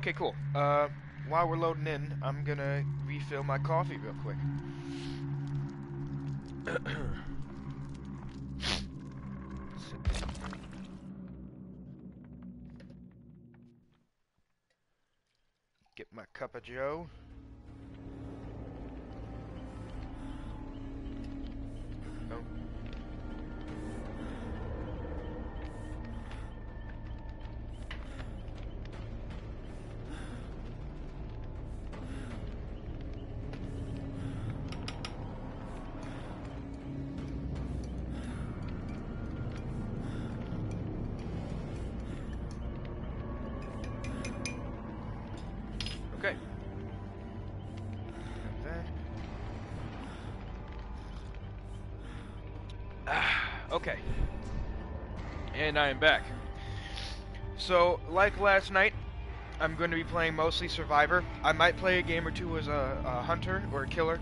Okay, cool. Uh, while we're loading in, I'm gonna refill my coffee real quick. Get my cup of joe. Okay. And I am back. So, like last night, I'm going to be playing mostly Survivor. I might play a game or two as a, a hunter or a killer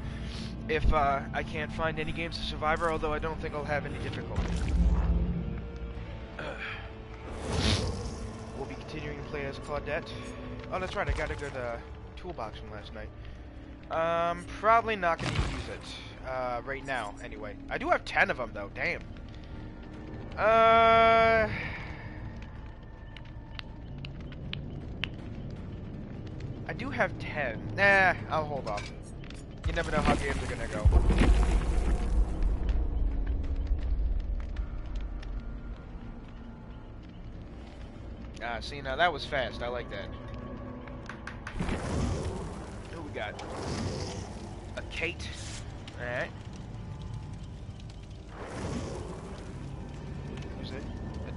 if uh, I can't find any games of Survivor, although I don't think I'll have any difficulty. We'll be continuing to play as Claudette. Oh, that's right, I got a good uh, toolbox from last night. Um, probably not going to use it uh, right now, anyway. I do have 10 of them, though, damn. Uh... I do have 10. Nah, I'll hold off. You never know how games are gonna go. Ah, see, now that was fast. I like that. Who we got? A Kate. Alright.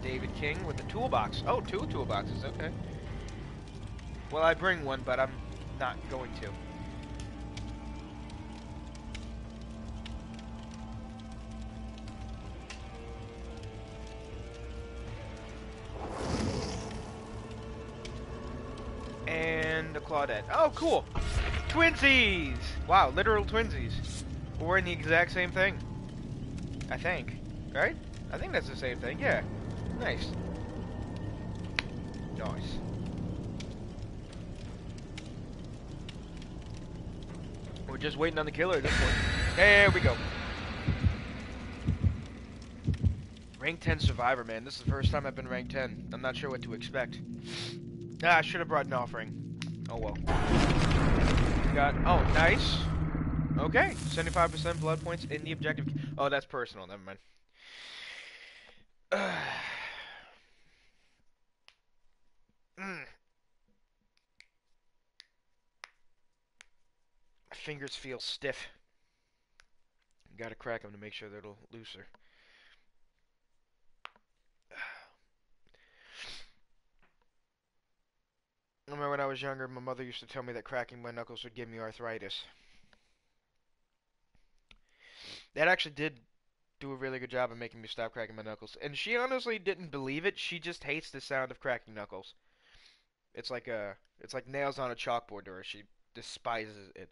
David King with a toolbox. Oh, two toolboxes, okay. Well, I bring one, but I'm not going to. And a Claudette. Oh, cool! Twinsies! Wow, literal twinsies. We're wearing the exact same thing. I think. Right? I think that's the same thing, yeah. Nice. Nice. We're just waiting on the killer at this point. There we go. Rank 10 Survivor, man. This is the first time I've been rank 10. I'm not sure what to expect. Ah, I should have brought an offering. Oh well. Got, oh, nice. Okay, 75% blood points in the objective. Oh, that's personal, never mind. Mm. My fingers feel stiff. Gotta crack them to make sure they're a little looser. I remember when I was younger, my mother used to tell me that cracking my knuckles would give me arthritis. That actually did do a really good job of making me stop cracking my knuckles. And she honestly didn't believe it. She just hates the sound of cracking knuckles. It's like a, it's like nails on a chalkboard to her. She despises it.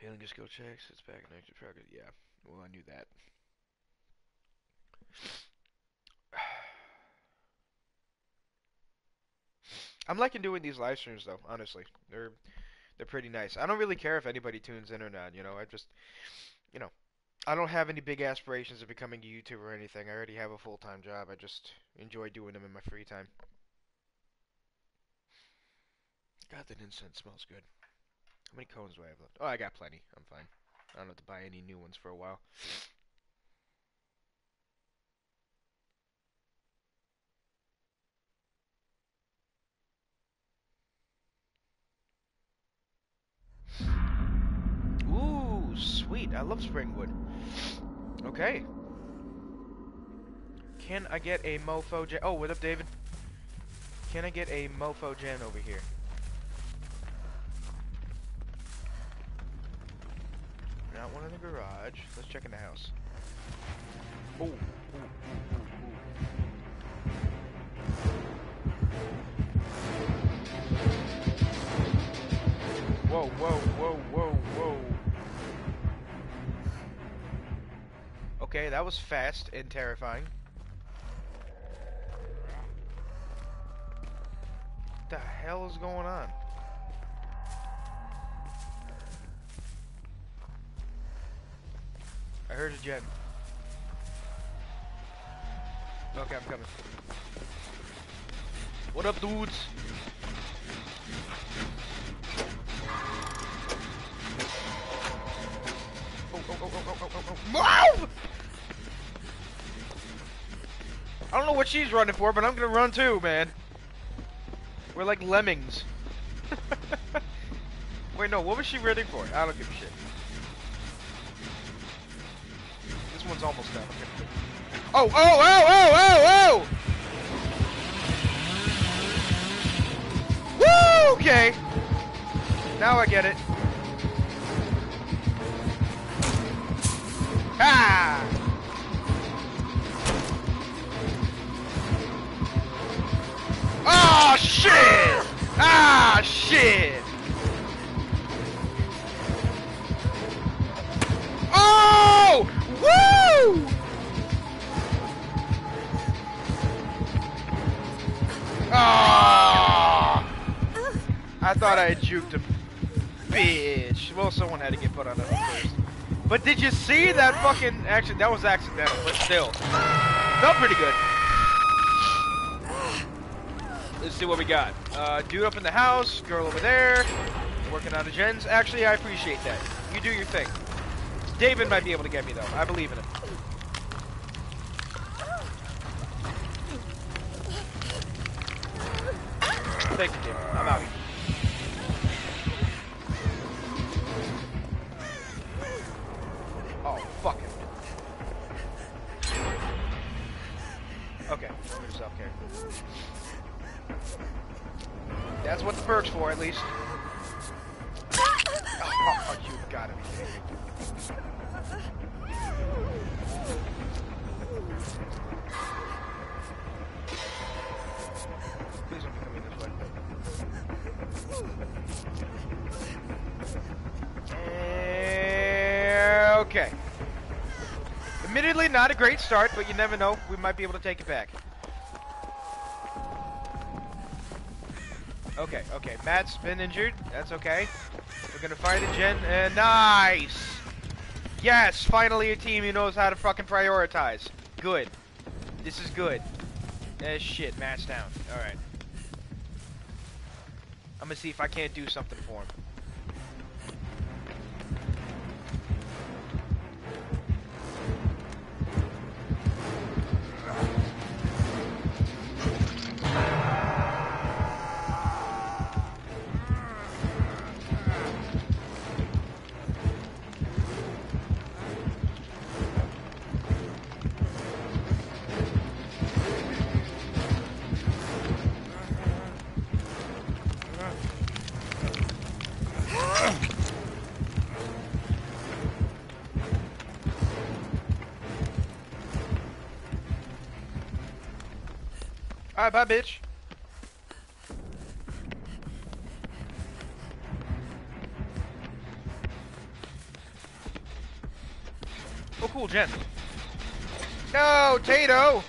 Failing your skill checks, it's back in extra progress. Yeah, well, I knew that. I'm liking doing these live streams though, honestly. They're they're pretty nice. I don't really care if anybody tunes in or not, you know. I just you know, I don't have any big aspirations of becoming a YouTuber or anything. I already have a full-time job. I just enjoy doing them in my free time. God, that incense smells good. How many cones do I have left? Oh, I got plenty. I'm fine. I don't have to buy any new ones for a while. Ooh, sweet. I love Springwood. Okay. Can I get a mofo gen? Oh, what up, David? Can I get a mofo gen over here? Not one in the garage. Let's check in the house. Ooh. Whoa, whoa, whoa, whoa, whoa. Okay, that was fast and terrifying. What the hell is going on? I heard a gen. Okay, I'm coming. What up, dudes? Oh, oh, oh, oh. oh, oh, oh Move! I don't know what she's running for, but I'm gonna run too, man. We're like lemmings. Wait, no, what was she running for? I don't give a shit. One's almost done. Oh, oh, oh, oh, oh, oh! Woo! Okay. Now I get it. Ah! Oh shit! Ah shit! I thought I had juked him. Bitch. Well, someone had to get put on that first. But did you see that fucking action? That was accidental, but still. Felt pretty good. Let's see what we got. Uh, dude up in the house, girl over there, working on a gens. Actually, I appreciate that. You do your thing. David might be able to get me though. I believe in him. Thank you, David. I'm out. That's what the perk's for, at least. Oh, you gotta be kidding me. Okay. Admittedly, not a great start, but you never know. We might be able to take it back. Okay, okay. Matt's been injured. That's okay. We're gonna find a gen. And nice! Yes, finally a team who knows how to fucking prioritize. Good. This is good. Eh, shit, Matt's down. Alright. I'm gonna see if I can't do something for him. Alright, bye, bitch. Oh, cool, gen. No, Tato!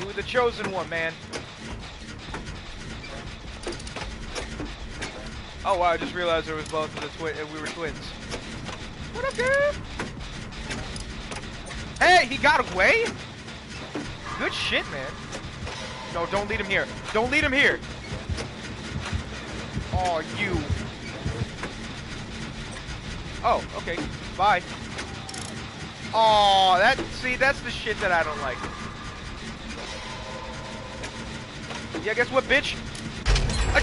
You the chosen one, man. Oh wow, I just realized there was both of the twin. uh, We were twins. What up, dude? Hey, he got away? Good shit, man. No, don't lead him here. Don't lead him here. Oh, you. Oh, okay. Bye. Oh, that, see, that's the shit that I don't like. Yeah, guess what, bitch? A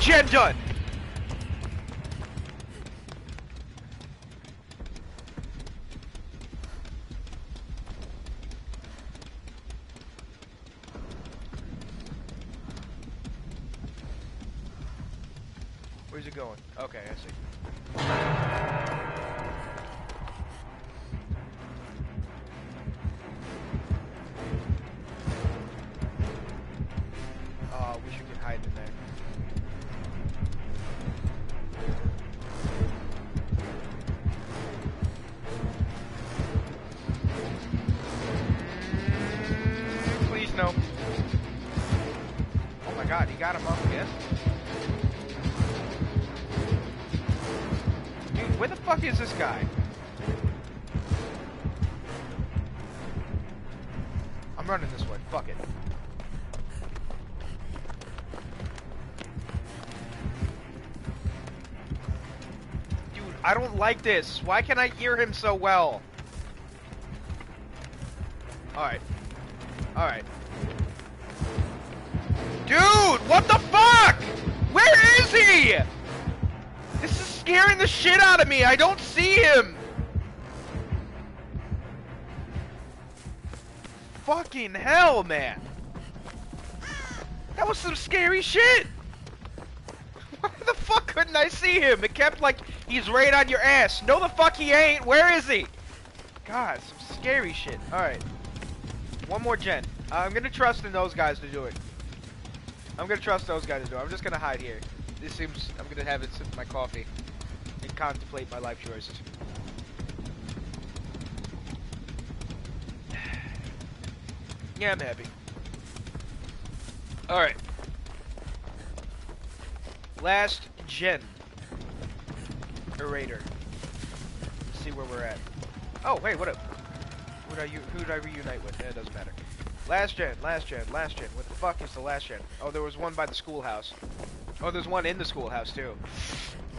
This. Why can I hear him so well? Alright. Alright. Dude, what the fuck? Where is he? This is scaring the shit out of me. I don't see him. Fucking hell, man. That was some scary shit. Why the fuck couldn't I see him? It kept like, he's right on your ass. No the fuck he ain't. Where is he? God, some scary shit. Alright. One more gen. Uh, I'm gonna trust in those guys to do it. I'm gonna trust those guys to do it. I'm just gonna hide here. This seems, I'm gonna have it sip my coffee and contemplate my life choices. Yeah, I'm happy. Alright. Last gen. Orator. Let's see where we're at. Oh, wait, what up? Who did I, who did I reunite with? Yeah, it doesn't matter. Last gen, last gen, last gen. What the fuck is the last gen? Oh, there was one by the schoolhouse. Oh, there's one in the schoolhouse, too.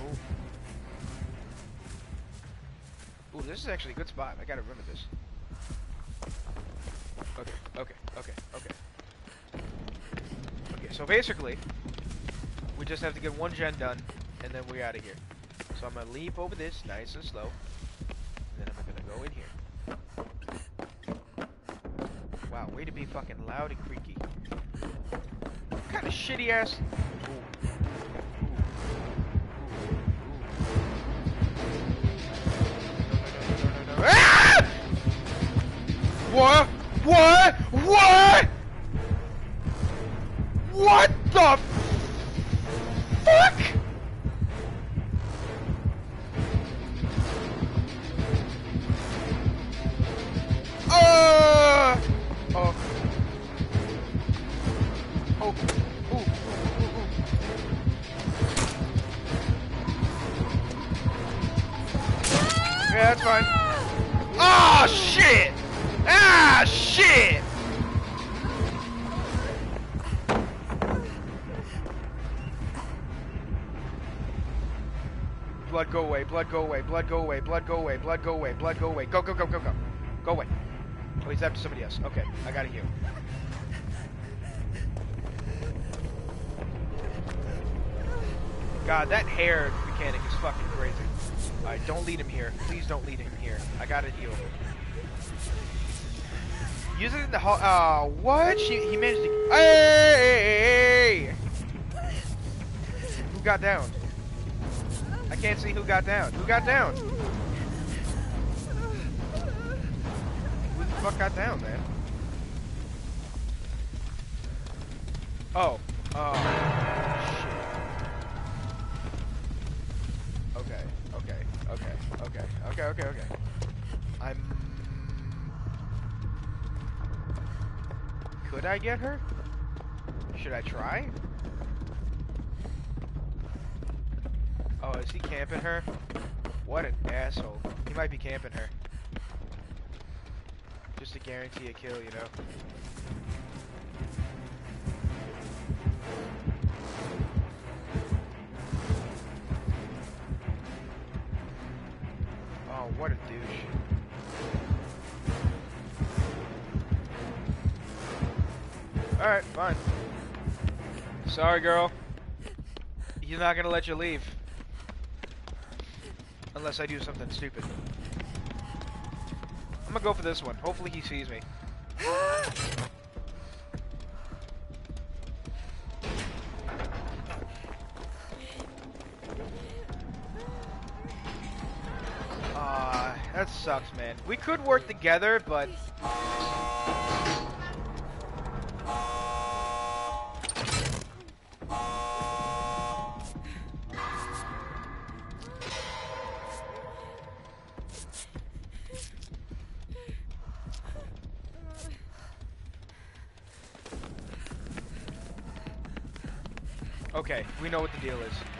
Ooh. Ooh, this is actually a good spot. I gotta remember this. Okay, okay, okay, okay. Okay, so basically, we just have to get one gen done, and then we're out of here. So I'm gonna leap over this nice and slow, and then I'm gonna go in here. Wow, way to be fucking loud and creaky. What kind of shitty ass... What? What? What? What the go away, blood go away, blood go away, blood go away, blood go away, go. Go, go, go, go, go. Away. Oh, he's after somebody else. Okay, I got a heal. God, that hair mechanic is fucking crazy. Alright, don't lead him here. Please don't lead him here. I gotta heal. Use it in the hall. Oh, uh, what? She, he managed to. Hey! Who got down? Can't see who got down. Who got down? Who the fuck got down, man? Might be camping her. Just to guarantee a kill, you know? Oh, what a douche. Alright, fine. Sorry, girl. He's not gonna let you leave. Unless I do something stupid. I'm gonna go for this one. Hopefully he sees me. Ah, that sucks, man. We could work together, but... deal is.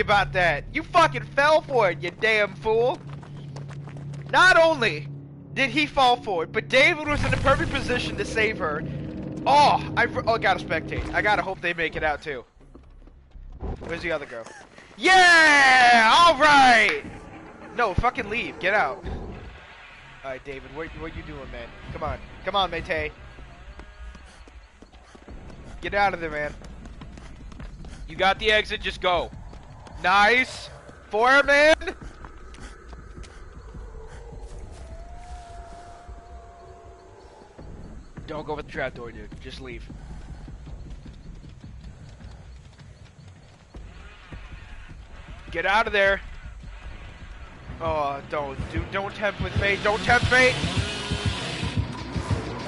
About that. You fucking fell for it, you damn fool. Not only did he fall for it, but David was in the perfect position to save her. Oh, I oh, gotta spectate. I gotta hope they make it out too. Where's the other girl? Yeah! Alright! No, fucking leave. Get out. Alright, David, what, what you doing, man? Come on. Come on, Maytay. Get out of there, man. You got the exit, just go. Nice. Four, man. Don't go with the trapdoor, dude. Just leave. Get out of there. Oh, uh, don't, do, don't tempt with fate. Don't tempt fate.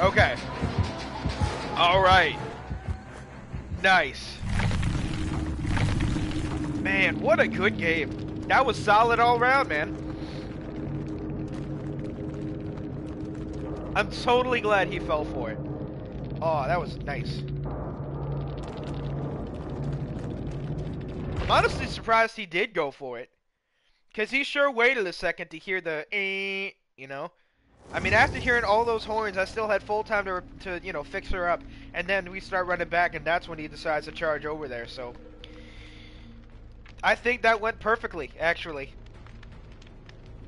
Okay. All right. Nice. Man, what a good game. That was solid all around, man. I'm totally glad he fell for it. Oh, that was nice. I'm honestly surprised he did go for it. Because he sure waited a second to hear the eh, you know? I mean, after hearing all those horns, I still had full time to, to, you know, fix her up. And then we start running back, and that's when he decides to charge over there, so... I think that went perfectly, actually.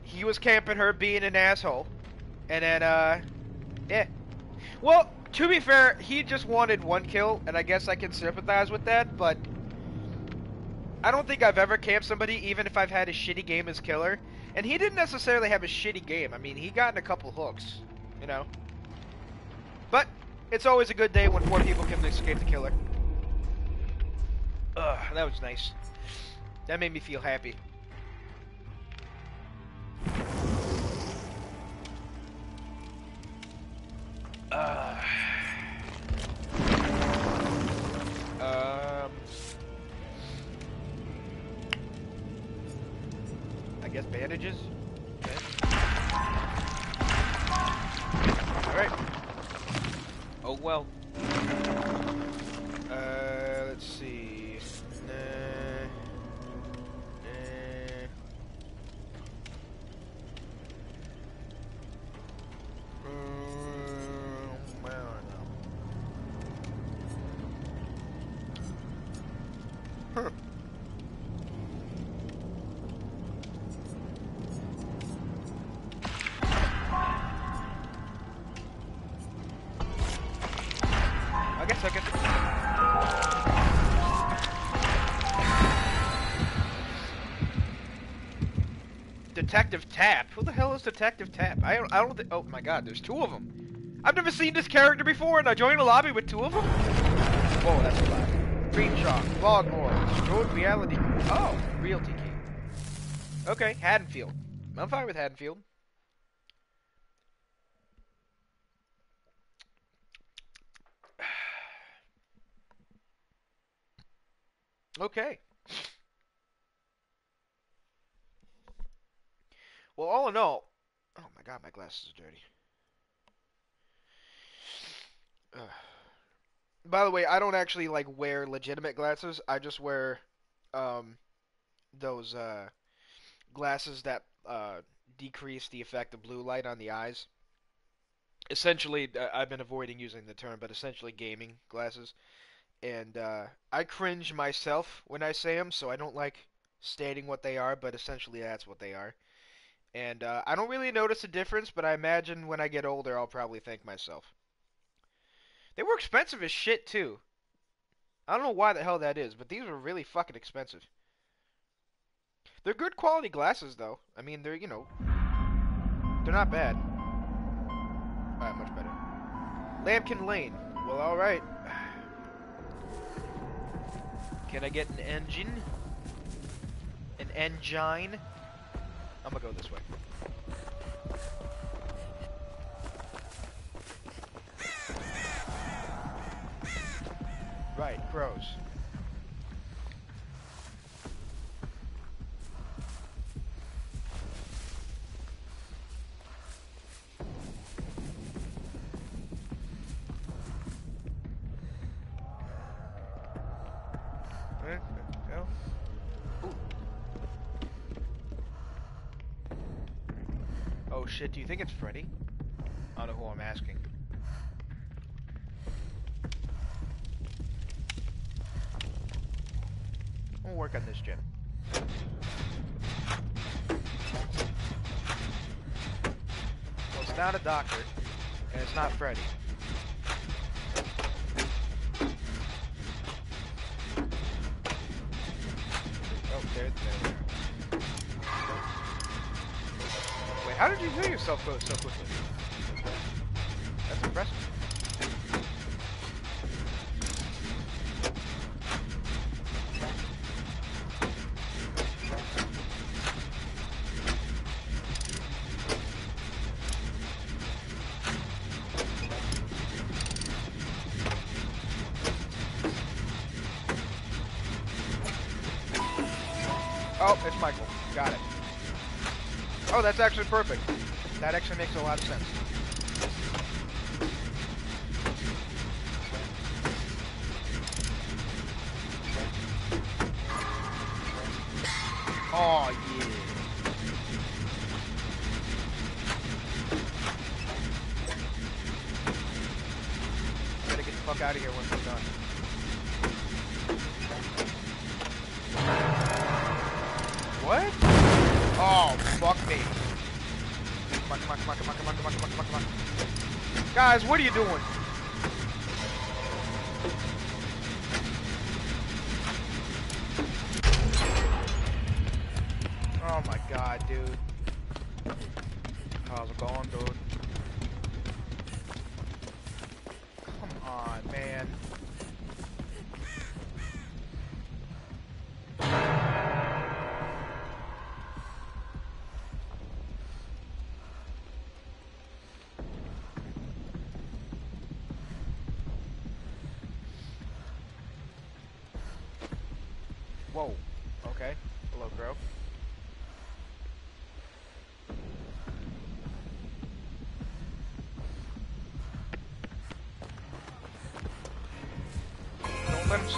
He was camping her being an asshole. And then, uh, yeah. Well, to be fair, he just wanted one kill, and I guess I can sympathize with that, but... I don't think I've ever camped somebody, even if I've had a shitty game as killer. And he didn't necessarily have a shitty game. I mean, he got in a couple hooks, you know? But, it's always a good day when four people can escape the killer. Ugh, that was nice. That made me feel happy. Uh, um, I guess bandages. All right. Oh well. Uh, let's see. Detective Tapp. Who the hell is Detective Tapp? I don't. I don't. Think, oh my God, there's two of them. I've never seen this character before, and I joined a lobby with two of them. Whoa, oh, that's a lot. Screenshot. Logmore. Road reality. Oh, realty key. Okay, Haddonfield. I'm fine with Haddonfield. Okay. Well, all in all, oh my god, my glasses are dirty. By the way, I don't actually like wear legitimate glasses. I just wear um those uh glasses that uh decrease the effect of blue light on the eyes. Essentially, uh, I've been avoiding using the term, but essentially gaming glasses. And uh I cringe myself when I say them, so I don't like stating what they are, but essentially that's what they are. And uh, I don't really notice a difference, but I imagine when I get older, I'll probably thank myself. They were expensive as shit, too. I don't know why the hell that is, but these were really fucking expensive. They're good quality glasses, though. I mean, they're, you know, they're not bad. Alright, much better. Lampkin Lane. Well, alright. Can I get an engine? An engine? I'm gonna go this way. Right, crows. Do you think it's Freddy? I don't know who I'm asking. We'll work on this gym. Well, it's not a doctor, and it's not Freddy. How did you heal yourself so quickly? perfect. That actually makes a lot of sense.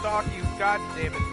dog you goddamn it.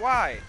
Why?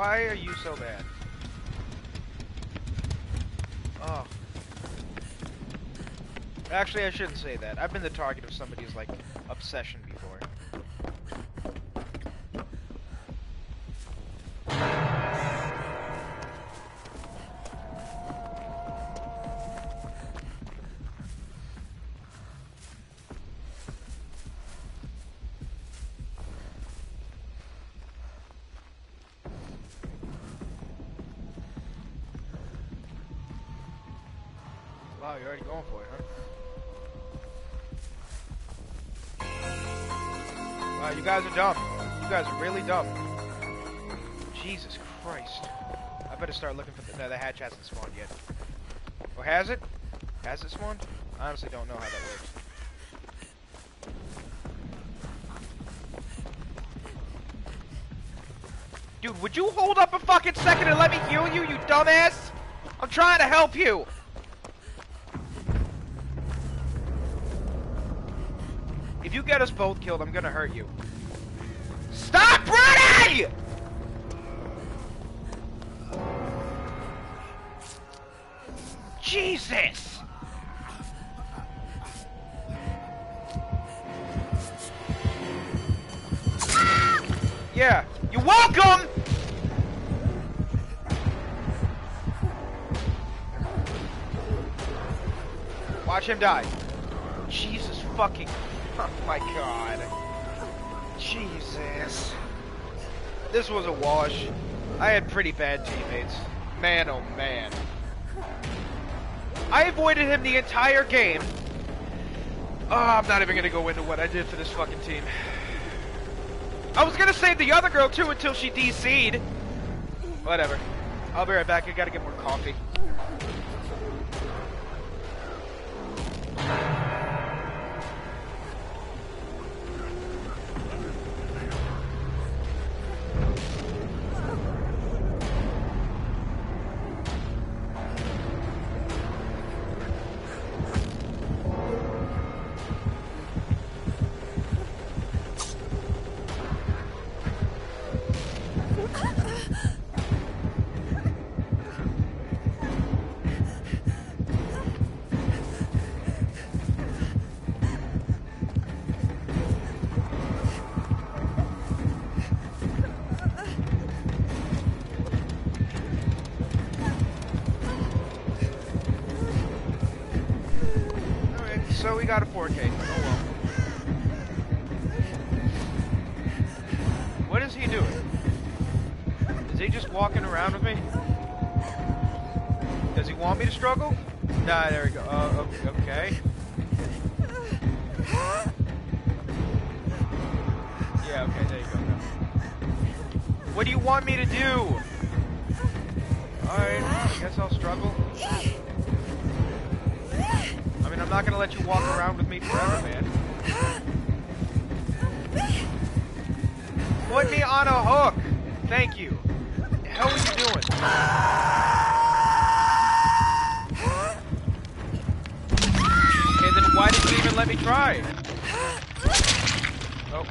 Why are you so bad? Oh. Actually, I shouldn't say that. I've been the target of somebody's, like, obsession already going for it, huh? Wow, you guys are dumb. You guys are really dumb. Jesus Christ. I better start looking for the... No, the hatch hasn't spawned yet. Or has it? Has it spawned? I honestly don't know how that works. Dude, would you hold up a fucking second and let me heal you, you dumbass? I'm trying to help you! Get us both killed, I'm gonna hurt you. Stop running! Jesus! Yeah, you're welcome! Watch him die. Jesus fucking... Oh my god. Jesus. This was a wash. I had pretty bad teammates. Man, oh man. I avoided him the entire game. Oh, I'm not even gonna go into what I did for this fucking team. I was gonna save the other girl too until she DC'd. Whatever. I'll be right back. I gotta get more coffee. So we got a 4K. Oh well. What is he doing? Is he just walking around with me? Does he want me to struggle? Nah, there we go. Uh, okay. Yeah, okay, there you go. What do you want me to do? Alright, I guess I'll struggle. Mean, I'm not gonna let you walk around with me forever, man. Put me on a hook! Thank you. Hell are you doing? Okay, then why did you even let me try? Oh,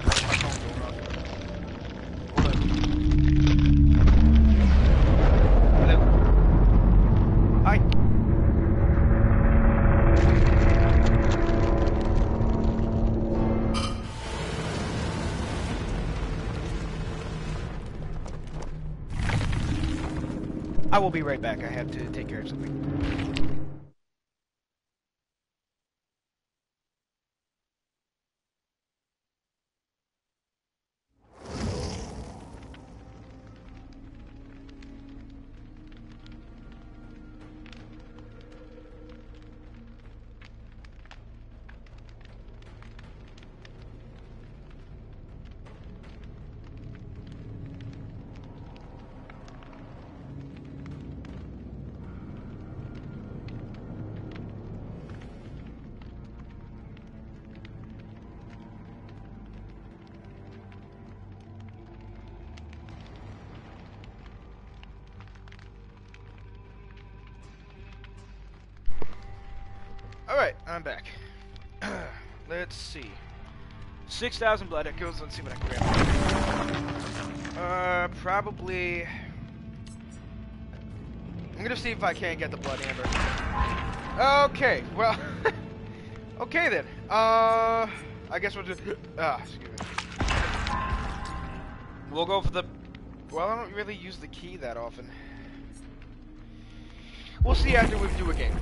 I will be right back. I have to take care of something. Let's see. 6,000 blood echoes. Let's see what I can grab. Uh, probably I'm gonna see if I can get the blood amber. Okay, well, okay then. Uh, I guess we'll just. Ah, excuse me. We'll go for the. Well, I don't really use the key that often. We'll see after we do a game.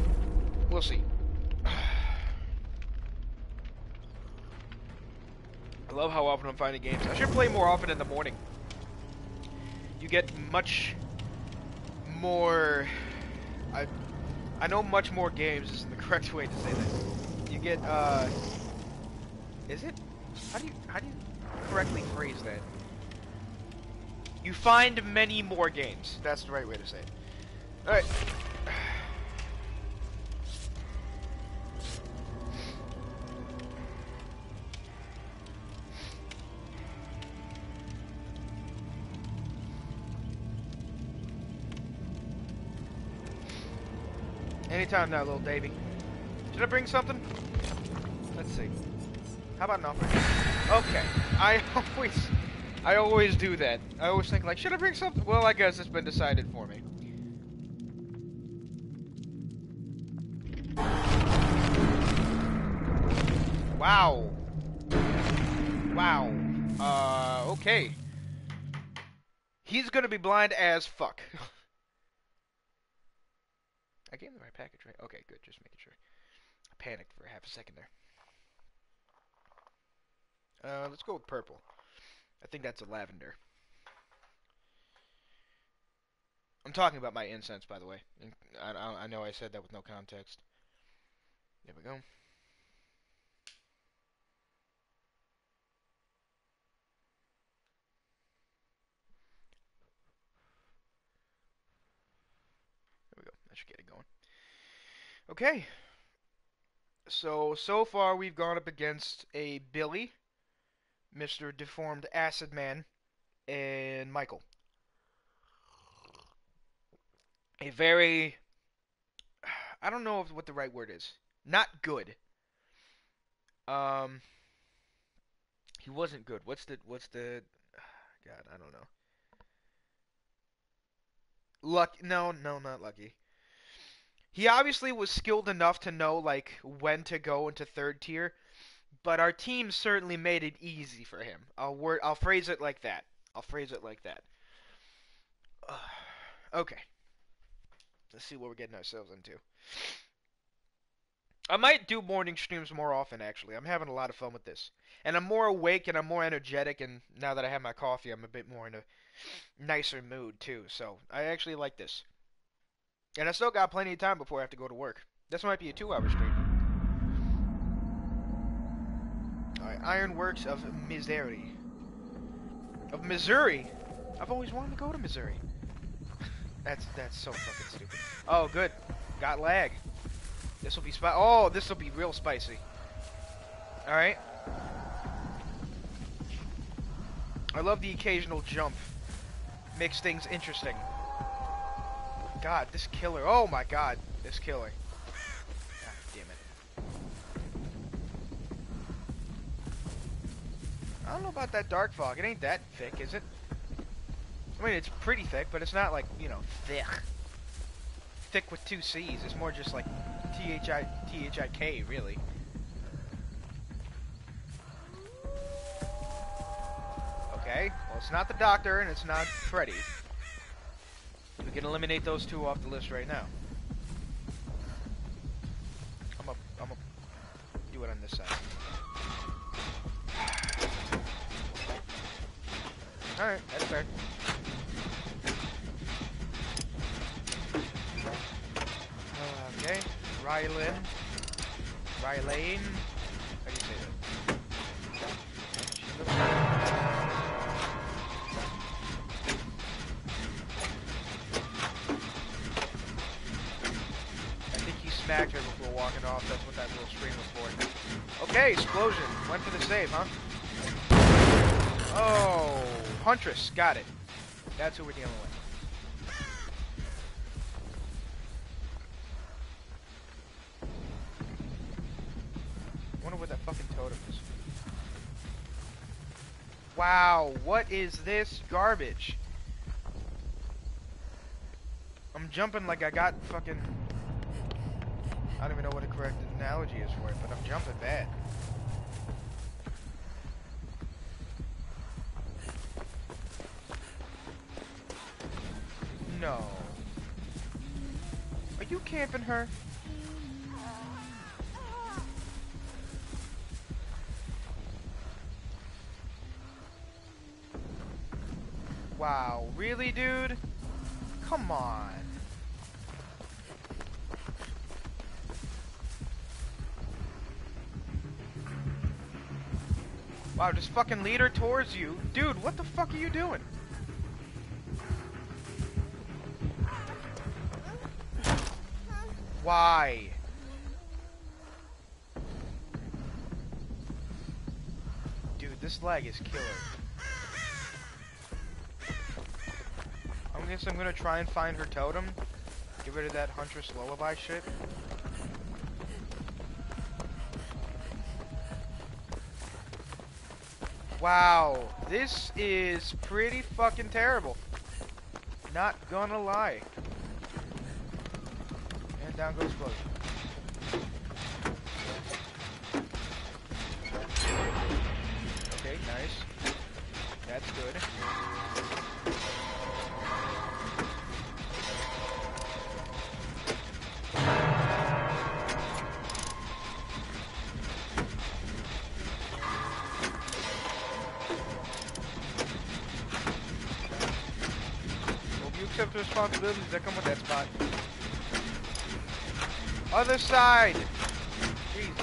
We'll see. I love how often I'm finding games. I should play more often in the morning. You get much more... I I know much more games isn't the correct way to say that. You get, uh... Is it? How do you, how do you correctly phrase that? You find many more games. That's the right way to say it. Alright. Anytime now, little Davy. Should I bring something? Let's see. How about an offering? Okay. I always, I always do that. I always think like, should I bring something? Well, I guess it's been decided for me. Wow. Wow. Uh, okay. He's gonna be blind as fuck. I gave him the right package, right? Okay, good. Just making sure. I panicked for half a second there. Uh, let's go with purple. I think that's a lavender. I'm talking about my incense, by the way. I, I know I said that with no context. There we go. Should get it going. Okay. So, so far we've gone up against a Billy, Mr. Deformed Acid Man, and Michael. A very... I don't know what the right word is. Not good. Um... He wasn't good. What's the... What's the... God, I don't know. Luck... No, no, not lucky he obviously was skilled enough to know like when to go into third tier, but our team certainly made it easy for him. I'll word I'll phrase it like that. I'll phrase it like that. Uh, okay. Let's see what we're getting ourselves into. I might do morning streams more often actually. I'm having a lot of fun with this. And I'm more awake and I'm more energetic and now that I have my coffee I'm a bit more in a nicer mood too. So, I actually like this. And I still got plenty of time before I have to go to work. This might be a two-hour stream. Alright, Ironworks of Misery. Of Missouri? I've always wanted to go to Missouri. that's that's so fucking stupid. Oh, good. Got lag. This will be spicy. Oh, this will be real spicy. Alright. I love the occasional jump. Makes things interesting. God, this killer. Oh my god, this killer. God damn it. I don't know about that dark fog. It ain't that thick, is it? I mean, it's pretty thick, but it's not like, you know, thick. Thick with two C's. It's more just like T-H-I, T-H-I-K, really. Okay, well, it's not the doctor, and it's not Freddy. We can eliminate those two off the list right now. I'm gonna I'm gonna do it on this side. Alright, that's fair. Okay, Rylan. Rylane. Off. That's what that little screen was for. Okay, explosion. Went for the save, huh? Oh, Huntress. Got it. That's who we're dealing with. wonder what that fucking totem is. Wow, what is this garbage? I'm jumping like I got fucking... I don't even know what a correct analogy is for it, but I'm jumping bad. No. Are you camping her? Wow, really, dude? Come on. Wow, just fucking lead her towards you. Dude, what the fuck are you doing? Why? Dude, this lag is killer. I guess I'm gonna try and find her totem. Get rid of that Huntress Lullaby shit. Wow, this is pretty fucking terrible. Not gonna lie. And down goes Explosion. Responsibilities that come with that spot. Other side! Jesus.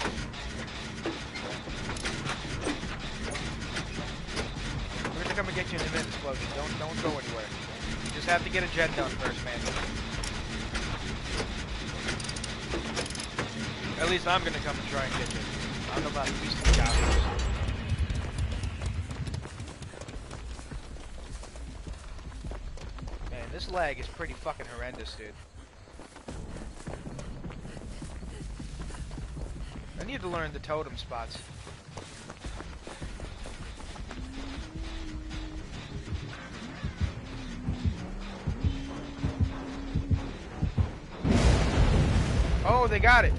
We're gonna come and get you in a minute, Explosion. Don't don't go anywhere. You just have to get a jet done first, man. At least I'm gonna come and try and get you. I don't know about these two guys. Lag is pretty fucking horrendous, dude. I need to learn the totem spots. Oh, they got it.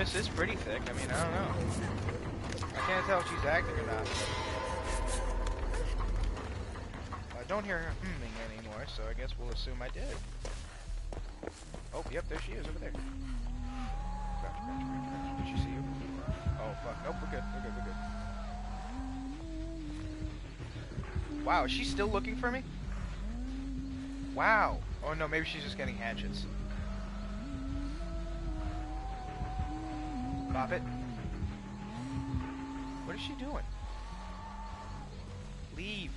Darkness is pretty thick. I mean, I don't know. I can't tell if she's acting or not. I don't hear her humming anymore, so I guess we'll assume I did. Oh, yep, there she is over there. Crouch, crouch, crouch. Did she see you? Oh, fuck. Nope, we're good. We're good, we're good. Wow, is she still looking for me? Wow. Oh, no, maybe she's just getting hatchets. Pop it. What is she doing? Leave.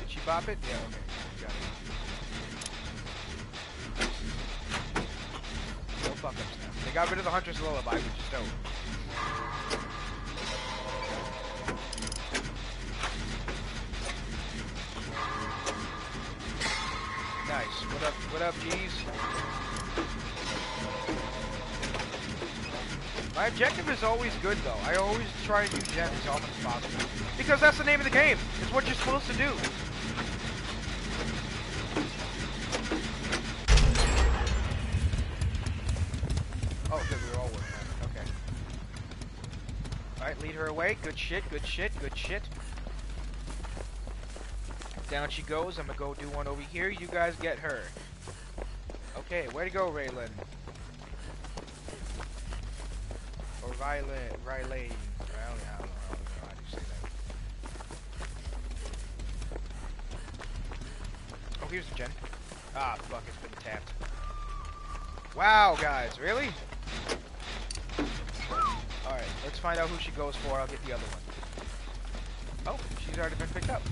Did she bop it? Yeah, okay. Got it. No fuck ups now. They got rid of the Hunter's Lullaby, which is dope. Up? My objective is always good, though. I always try to do gen as often as possible. Because that's the name of the game. It's what you're supposed to do. Oh, we were all working on it. Okay. Alright, lead her away. Good shit, good shit, good shit. Down she goes. I'm gonna go do one over here. You guys get her. Okay, way to go, Raylan. Or Rylan, Rylan. I don't know how, how you say that. Oh, here's the gen. Ah, fuck, it's been tapped. Wow, guys, really? Alright, let's find out who she goes for. I'll get the other one. Oh, she's already been picked up.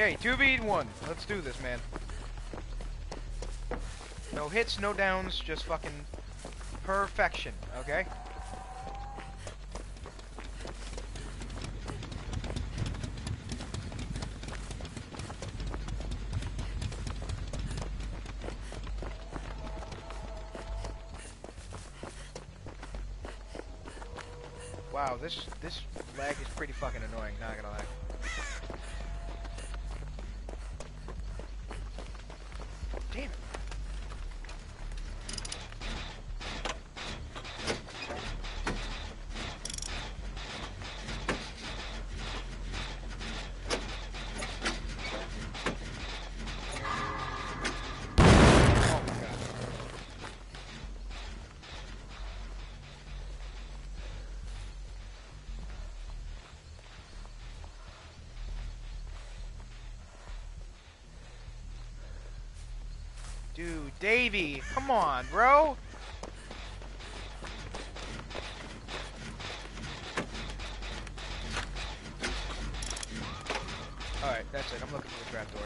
Okay, 2v1. Let's do this, man. No hits, no downs, just fucking perfection, okay? Wow, this this lag is pretty fucking annoying, not gonna lie. Damn it. Oh my god. Davey, come on, bro. Alright, that's it. I'm looking for the trapdoor.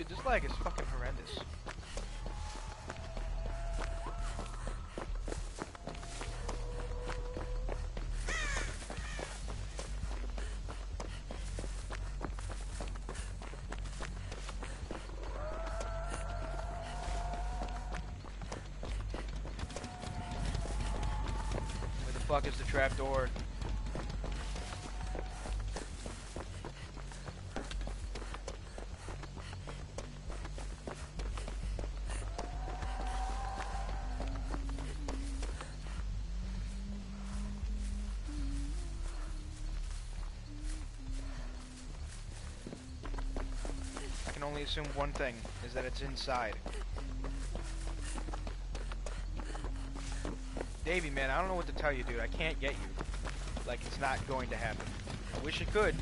Dude, this lag is fucking horrendous. Where the fuck is the I can only assume one thing, is that it's inside. Davey, man, I don't know what tell you, dude. I can't get you. Like, it's not going to happen. I wish it could.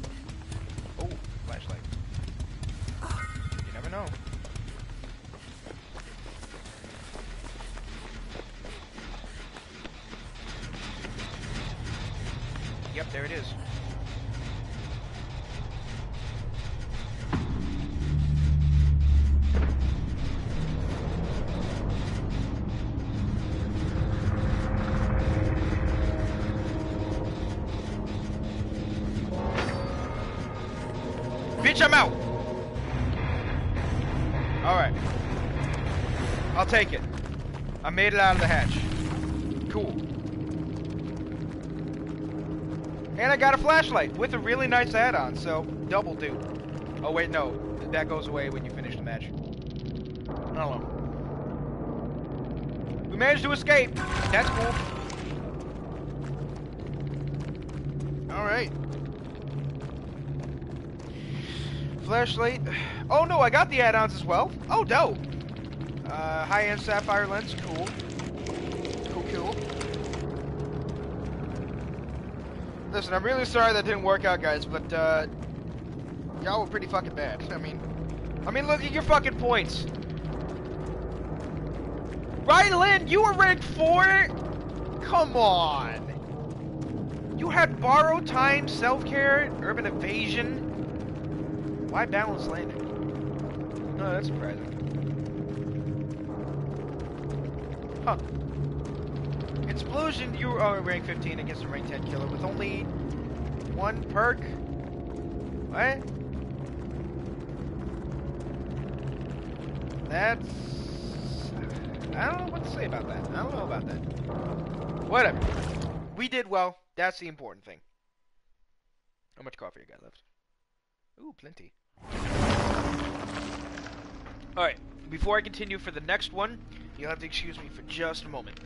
Made it out of the hatch. Cool. And I got a flashlight with a really nice add-on, so double do. Oh wait, no. That goes away when you finish the match. I don't know. We managed to escape. That's cool. Alright. Flashlight. Oh no, I got the add-ons as well. Oh, dope. Uh, high-end sapphire lens. Cool. Cool, cool. Listen, I'm really sorry that didn't work out, guys, but, uh, y'all were pretty fucking bad. I mean, I mean, look at your fucking points. Rylan, you were ranked four? Come on. You had borrow time, self-care, urban evasion. Why balance landing? No, that's surprising. Explosion, you oh, rank 15 against a rank 10 killer with only one perk. What? That's... I don't know what to say about that. I don't know about that. Whatever. We did well. That's the important thing. How much coffee you got left? Ooh, plenty. Alright, before I continue for the next one, you'll have to excuse me for just a moment.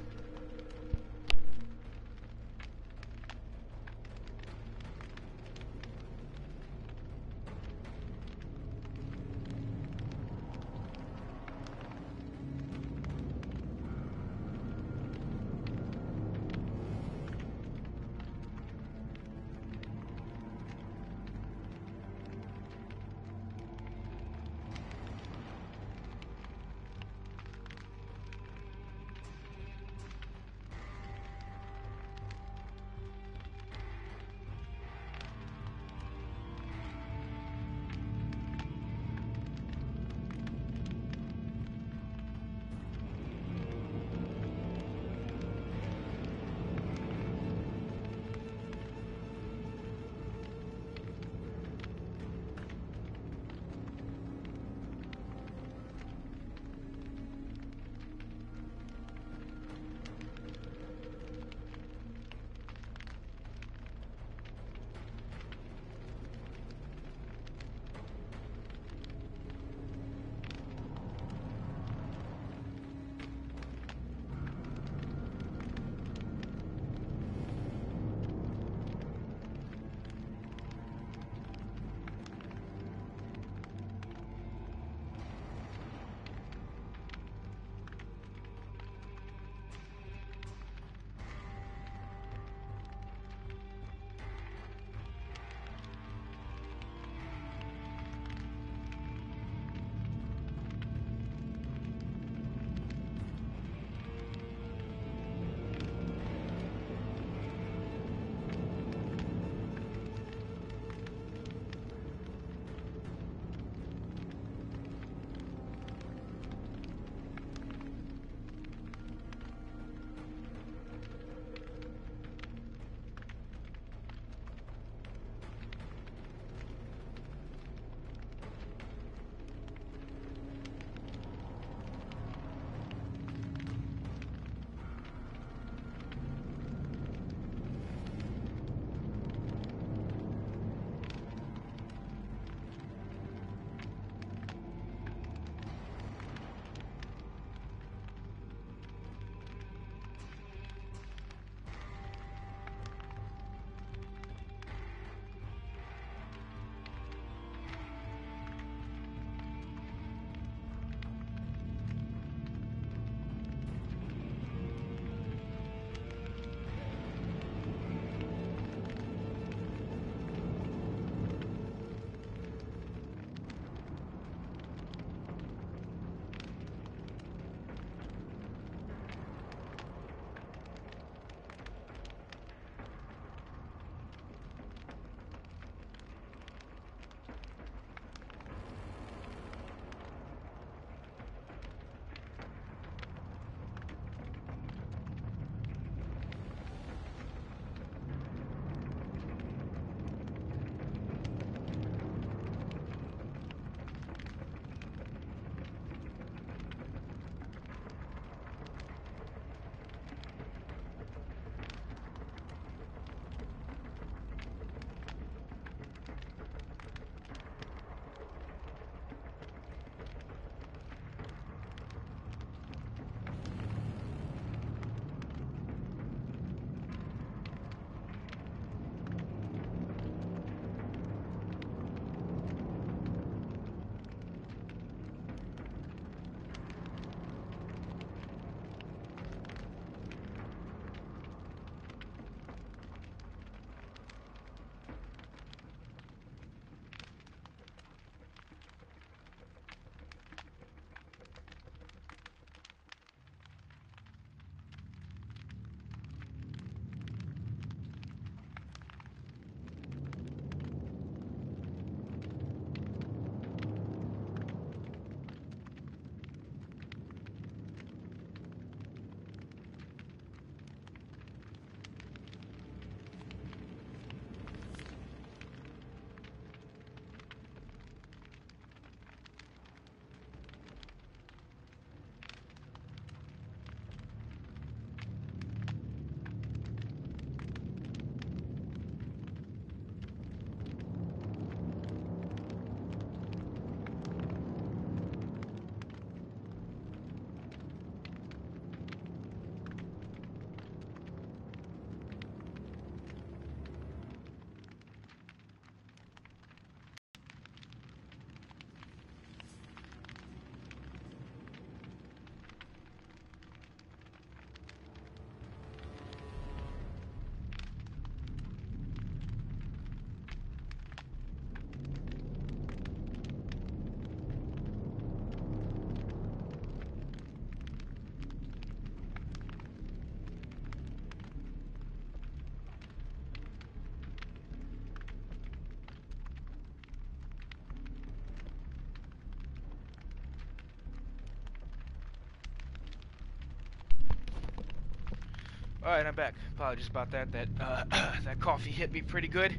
Alright, I'm back. Apologies about that. That uh, that coffee hit me pretty good.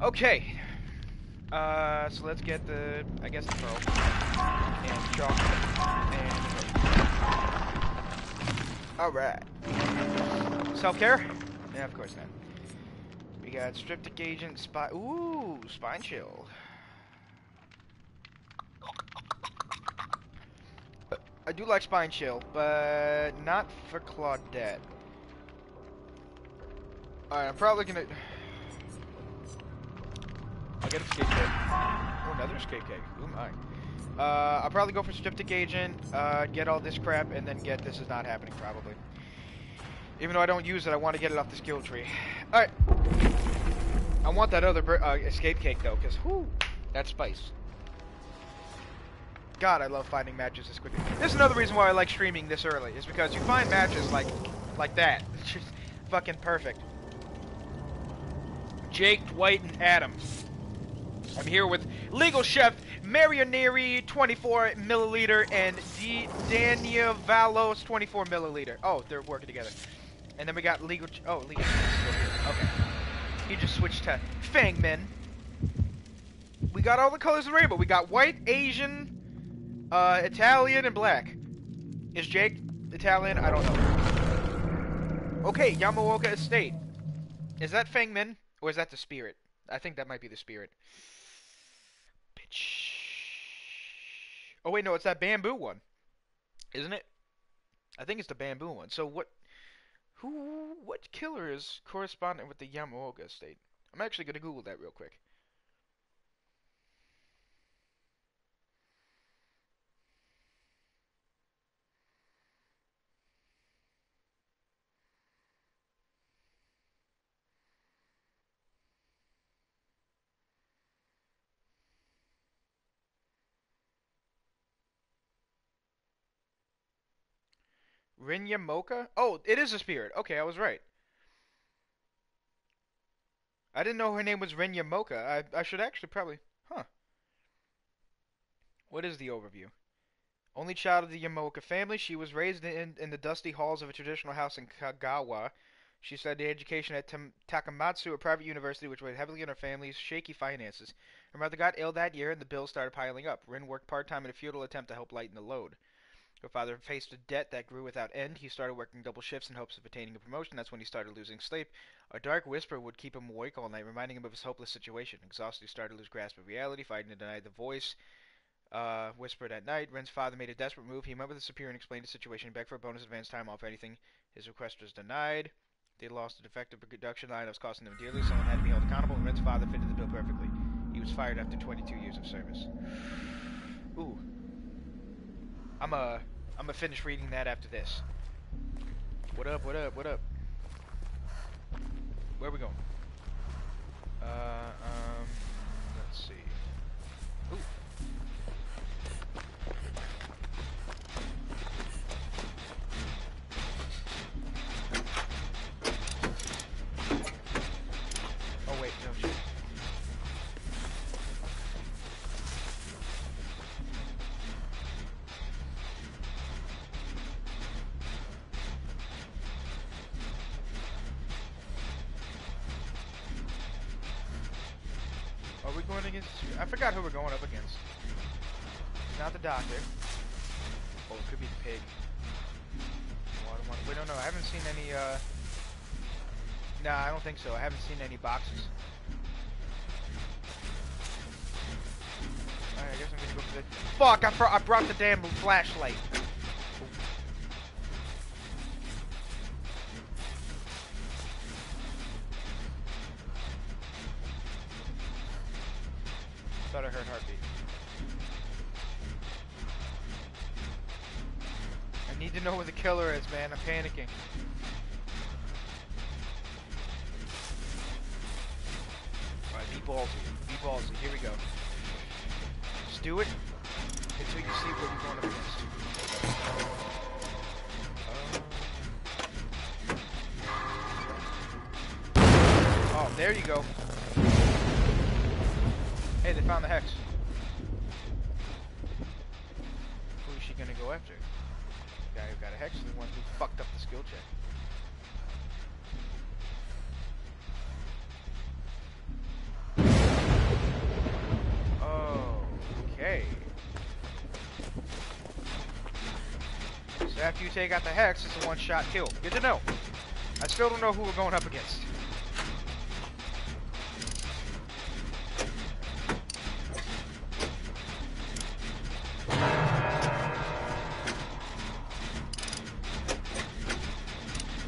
Okay. Uh, so let's get the, I guess the pearl. And chocolate. And... Alright. Self-care? Yeah, of course not. We got Styptic Agent, Spy... Ooh, Spine Chill. I do like Spine Chill, but not for Claudette. Alright, I'm probably gonna... I'll get a escape cake. Oh, another escape cake. Ooh, my. Uh, I'll probably go for Styptic Agent, uh, get all this crap, and then get This Is Not Happening, probably. Even though I don't use it, I want to get it off the skill tree. Alright. I want that other uh, escape cake, though, because, whoo, that's spice. God, I love finding matches this quickly. This is another reason why I like streaming this early, is because you find matches like, like that. It's just fucking perfect. Jake, Dwight, and Adam. I'm here with Legal Chef Marioneri 24 milliliter and D Dania Valos 24 milliliter. Oh, they're working together. And then we got Legal. Oh, Legal. Okay. He just switched to Feng Min. We got all the colors of the rainbow. We got white, Asian, uh, Italian, and black. Is Jake Italian? I don't know. Okay, Yamaoka Estate. Is that Feng Min? Or is that the spirit? I think that might be the spirit. Bitch. Oh wait, no, it's that bamboo one. Isn't it? I think it's the bamboo one. So what who what killer is correspondent with the Yamaoka state? I'm actually gonna Google that real quick. Rin Yamaoka? Oh, it is a spirit. Okay, I was right. I didn't know her name was Rin Yamaoka. I, I should actually probably... Huh. What is the overview? Only child of the Yamaoka family, she was raised in, in the dusty halls of a traditional house in Kagawa. She studied education at Tam Takamatsu, a private university which weighed heavily on her family's shaky finances. Her mother got ill that year and the bills started piling up. Rin worked part-time in a futile attempt to help lighten the load. Her father faced a debt that grew without end. He started working double shifts in hopes of attaining a promotion. That's when he started losing sleep. A dark whisper would keep him awake all night, reminding him of his hopeless situation. Exhausted, he started to lose grasp of reality, fighting to deny the voice. Uh, whispered at night. Ren's father made a desperate move. He met with the superior and explained the situation. Begged for a bonus advance time off anything. His request was denied. They lost a defective production line that was costing them dearly. Someone had to be held accountable, and Ren's father fitted the bill perfectly. He was fired after 22 years of service. Ooh. I'm a... I'm gonna finish reading that after this. What up, what up, what up? Where we going? Uh, um, We going against? I forgot who we're going up against. Not the doctor. Oh, it could be the pig. I don't no. I haven't seen any. uh... Nah, I don't think so. I haven't seen any boxes. Alright, I guess I'm gonna go for the. Fuck! I, I brought the damn flashlight. You take the hex, it's a one-shot kill. Good to know. I still don't know who we're going up against.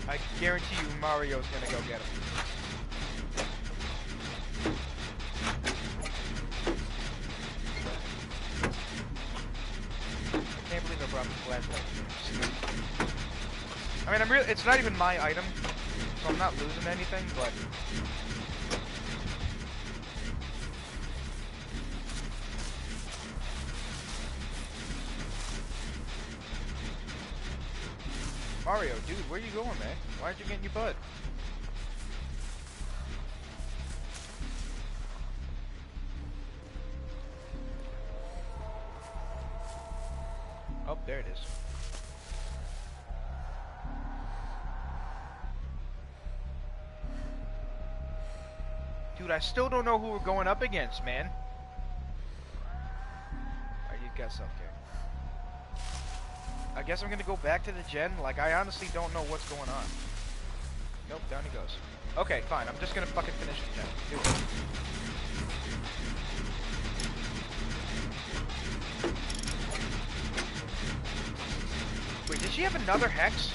I guarantee you Mario's gonna go get him. It's not even my item, so I'm not losing anything, but... Mario, dude, where are you going, man? Why aren't you getting your butt? I still don't know who we're going up against, man. Alright, you got self care. I guess I'm gonna go back to the gen. Like, I honestly don't know what's going on. Nope, down he goes. Okay, fine. I'm just gonna fucking finish the gen. Do it. Wait, did she have another hex?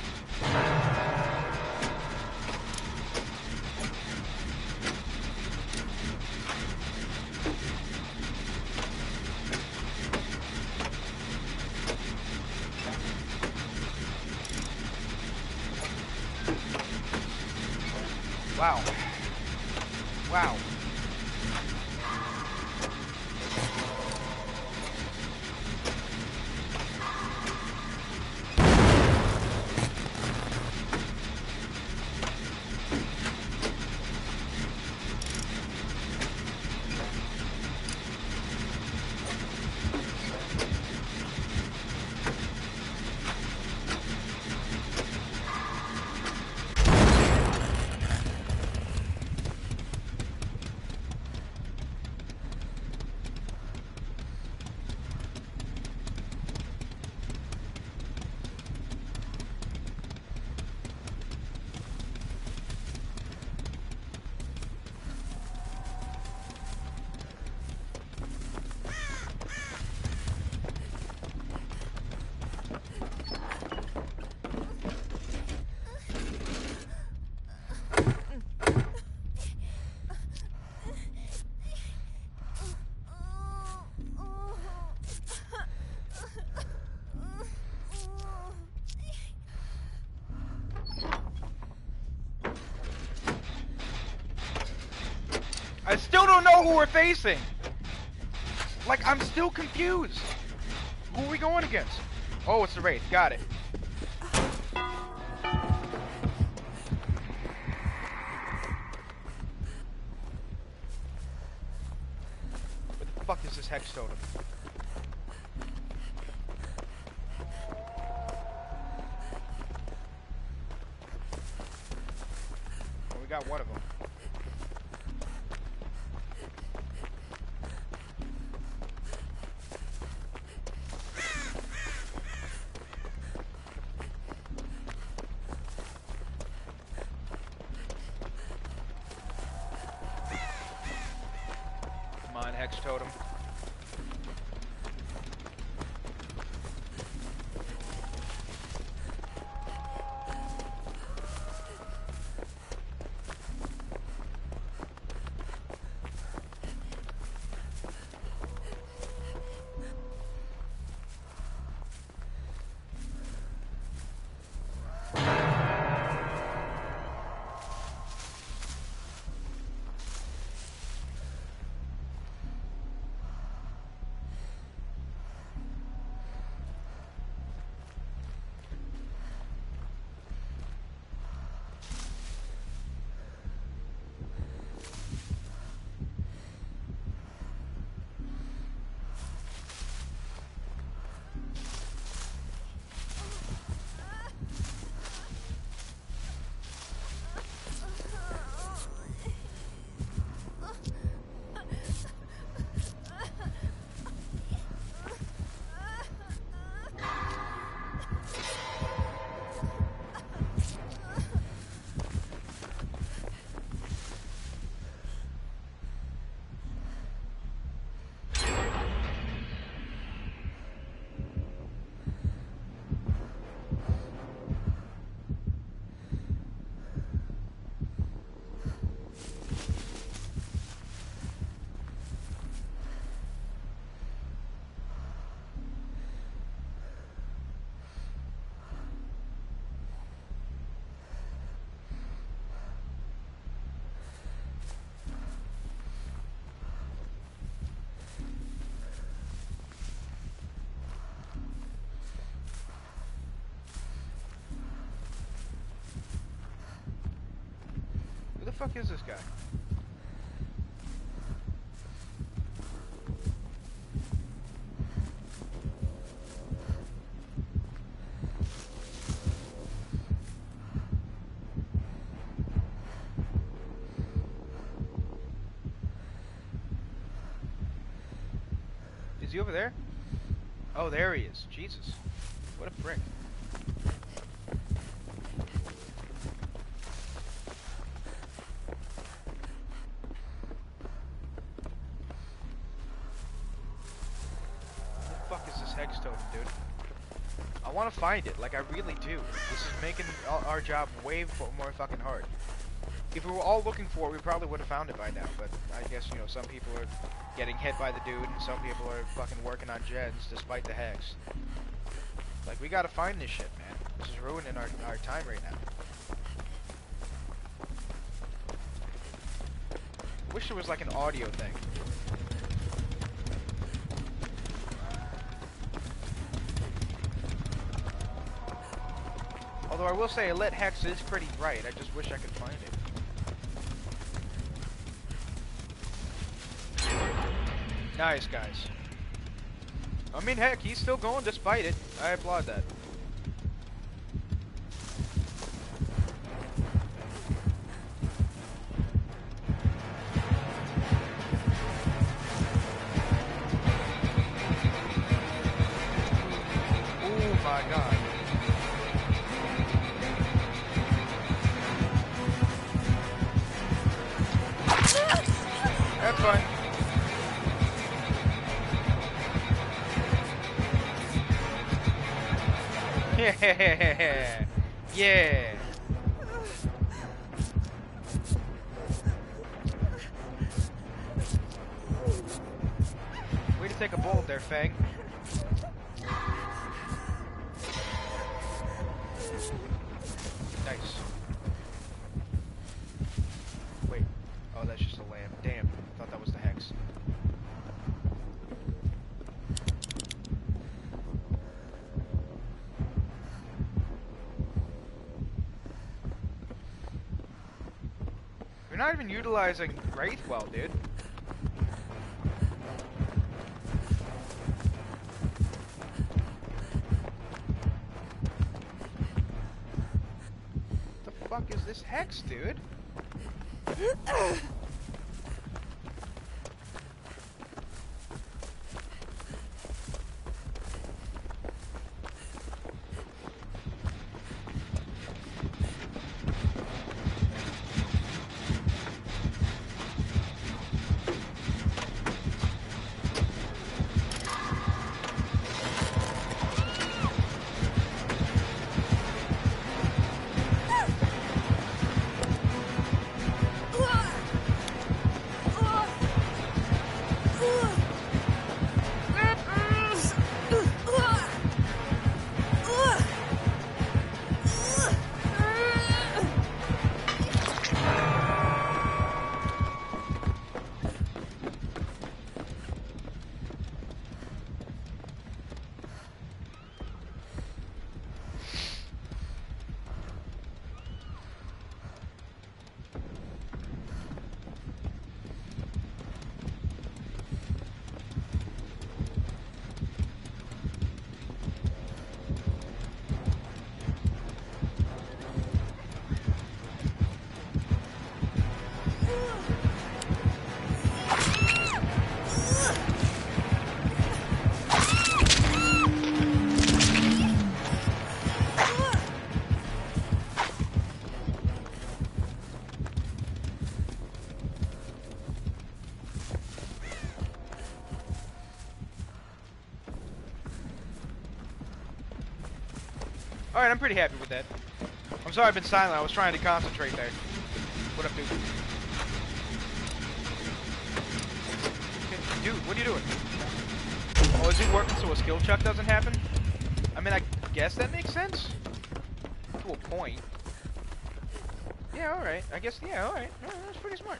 Still don't know who we're facing. Like, I'm still confused. Who are we going against? Oh, it's the Wraith. Got it. Fuck is this guy? Is he over there? Oh, there he is. Jesus. What a prick. To find it, like I really do. This is making our our job way more fucking hard. If we were all looking for it, we probably would have found it by now, but I guess, you know, some people are getting hit by the dude, and some people are fucking working on gens despite the hex. Like, we gotta find this shit, man. This is ruining our, our time right now. Wish there was like an audio thing. Although I will say a lit hex is pretty bright. I just wish I could find it. Nice, guys. I mean, heck, he's still going despite it. I applaud that. Utilizing Wraith well, dude. The fuck is this hex, dude? Alright, I'm pretty happy with that. I'm sorry I've been silent. I was trying to concentrate there. What up, dude? Dude, what are you doing? Oh, is he working so a skill check doesn't happen? I mean, I guess that makes sense. To a point. Yeah, alright. I guess, yeah, alright. Alright, That's pretty smart.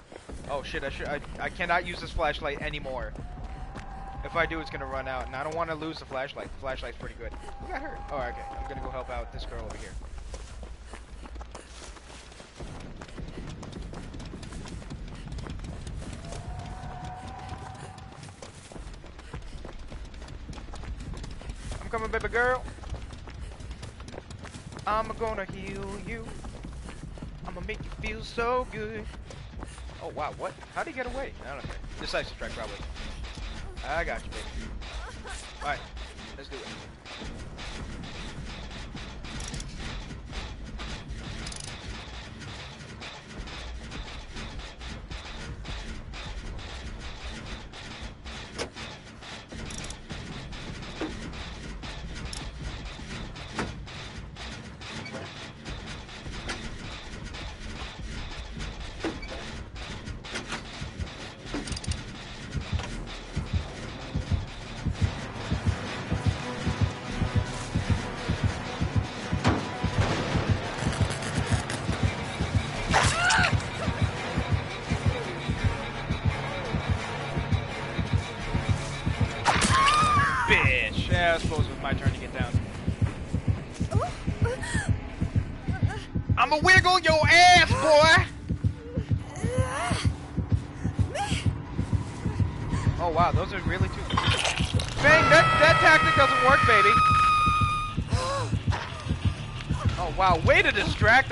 Oh shit, I should, I, I cannot use this flashlight anymore. If I do, it's gonna run out, and I don't want to lose the flashlight. The flashlight's pretty good got hurt. Oh, okay. I'm gonna go help out this girl over here. I'm coming, baby girl. I'm gonna heal you. I'm gonna make you feel so good. Oh, wow, what? How'd he get away? I don't know. This ice track, probably. I got you, baby.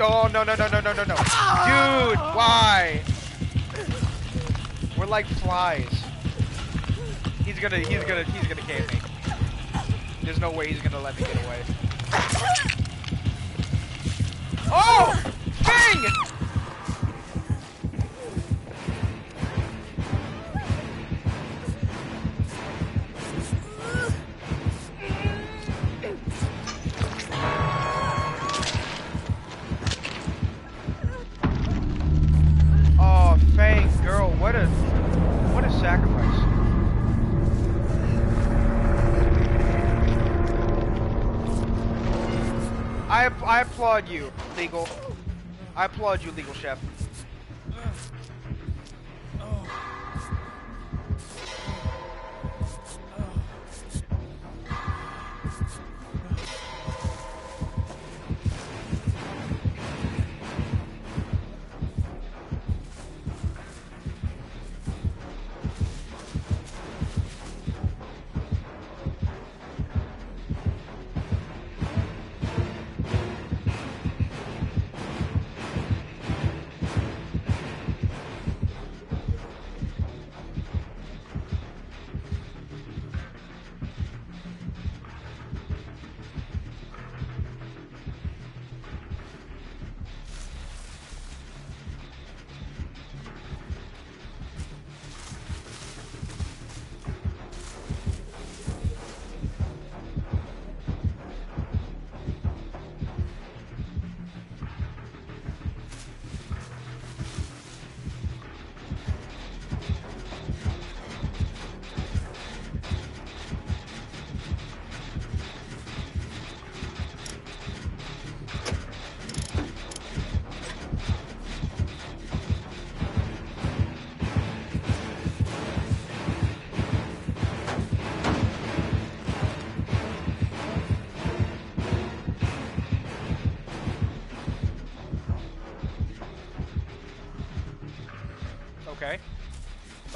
Oh no no no no no no no, dude, why? We're like flies. He's gonna he's gonna he's gonna cave me. There's no way he's gonna let me get away. Oh! Bang! Applaud you, legal. I applaud you, legal chef.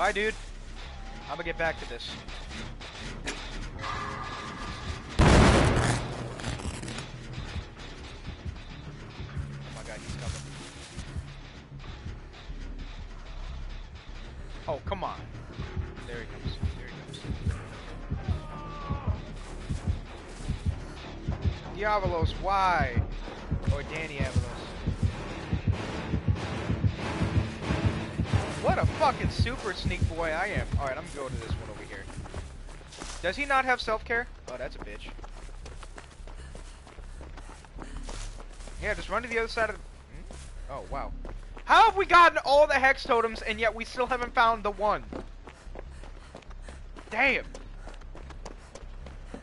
Bye, dude. I'm gonna get back to this. Does he not have self-care? Oh, that's a bitch. Yeah, just run to the other side of the... Hmm? Oh, wow. How have we gotten all the hex totems and yet we still haven't found the one? Damn.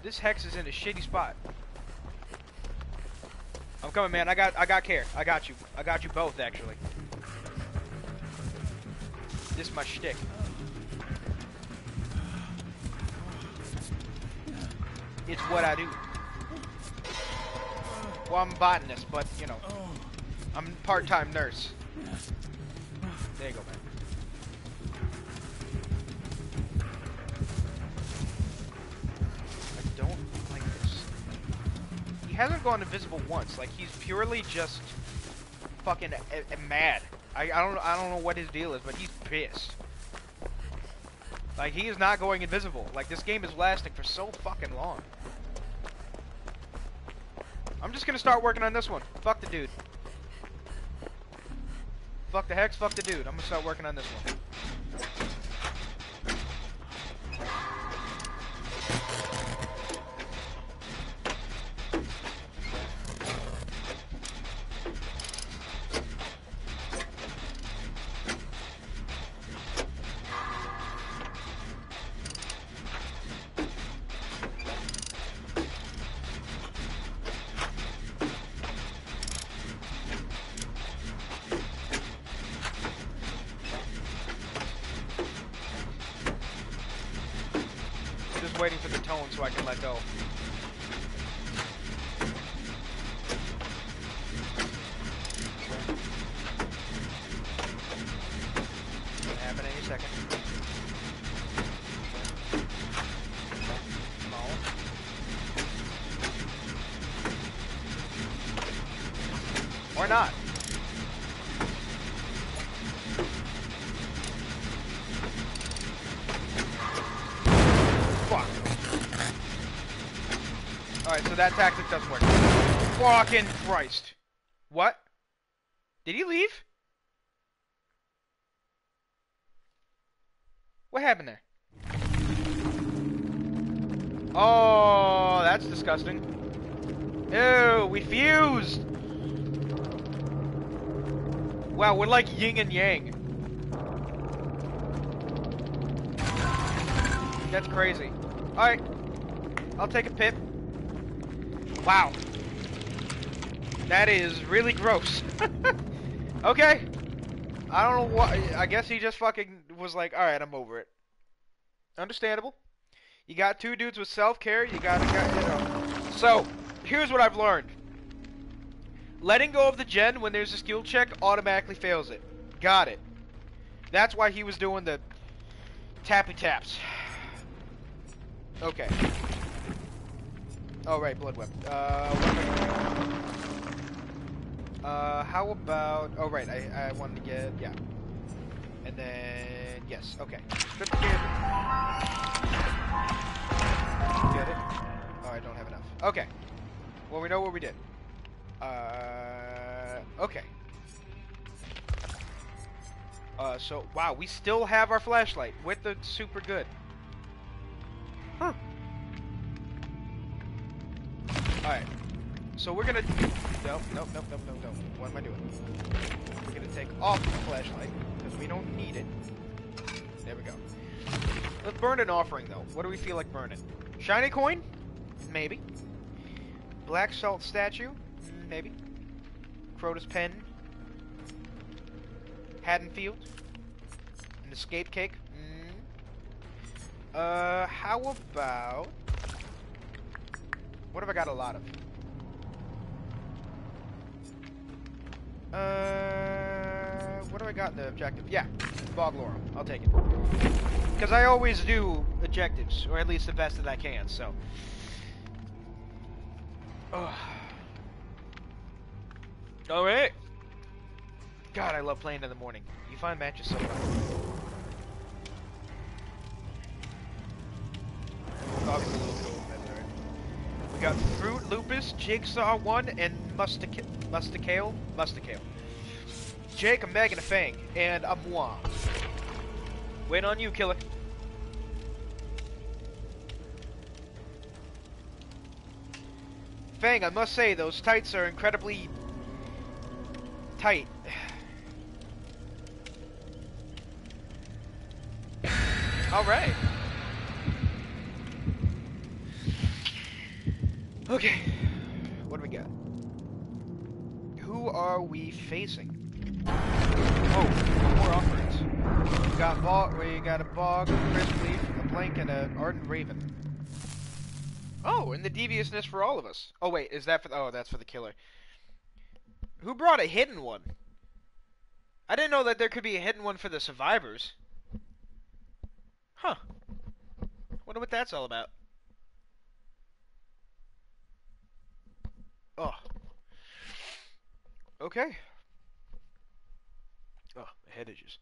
This hex is in a shitty spot. I'm coming, man. I got, I got care. I got you. I got you both, actually. This is my shtick. It's what I do. Well, I'm a botanist, but, you know, I'm part-time nurse. There you go, man. I don't like this. He hasn't gone invisible once. Like he's purely just fucking uh, mad. I, I don't I don't know what his deal is, but he's pissed. Like he is not going invisible. Like this game is lasting for so fucking long. I'm just gonna start working on this one. Fuck the dude. Fuck the hex, fuck the dude. I'm gonna start working on this one. Christ. What? Did he leave? What happened there? Oh, that's disgusting. Ew, we fused! Wow, we're like yin and yang. That's crazy. Alright. I'll take a pip. Wow. That is really gross. okay. I don't know why. I guess he just fucking was like, alright, I'm over it. Understandable. You got two dudes with self-care, you gotta, got, you know. So, here's what I've learned. Letting go of the gen when there's a skill check automatically fails it. Got it. That's why he was doing the tappy taps. Okay. Oh, right, blood web. Uh, doing? Uh, how about... Oh, right, I, I wanted to get... Yeah. And then... Yes, okay. Strip kid. Get it? Oh, I don't have enough. Okay. Well, we know what we did. Uh, okay. Uh, so, wow, we still have our flashlight with the super good. Huh. Alright. So we're gonna... Nope, nope, nope, nope, nope, nope. What am I doing? We're gonna take off the flashlight, because we don't need it. There we go. Let's burn an offering, though. What do we feel like burning? Shiny coin? Maybe. Black salt statue? Maybe. Crotus Prenn? Haddonfield? An escape cake? Mm. Uh, how about... What have I got a lot of? Uh, what do I got the objective? Yeah, Bog Laurel. I'll take it. Because I always do objectives, or at least the best that I can, so... Ugh. Alright! God, I love playing in the morning. You find matches so alright. We got Fruit, Lupus, Jigsaw 1, and Mustica Musticale? Musticale. Jake, a Meg, and a Fang, and a Moi. Wait on you, killer. Fang, I must say, those tights are incredibly tight. Alright. Okay. What do we got? Who are we facing? Oh, more offerings. We got bog, we got a bog, a crisp leaf, a blank, and a ardent raven. Oh, and the deviousness for all of us. Oh wait, is that for? Oh, that's for the killer. Who brought a hidden one? I didn't know that there could be a hidden one for the survivors. Huh. Wonder what that's all about. Oh. Okay. Oh, my head itches.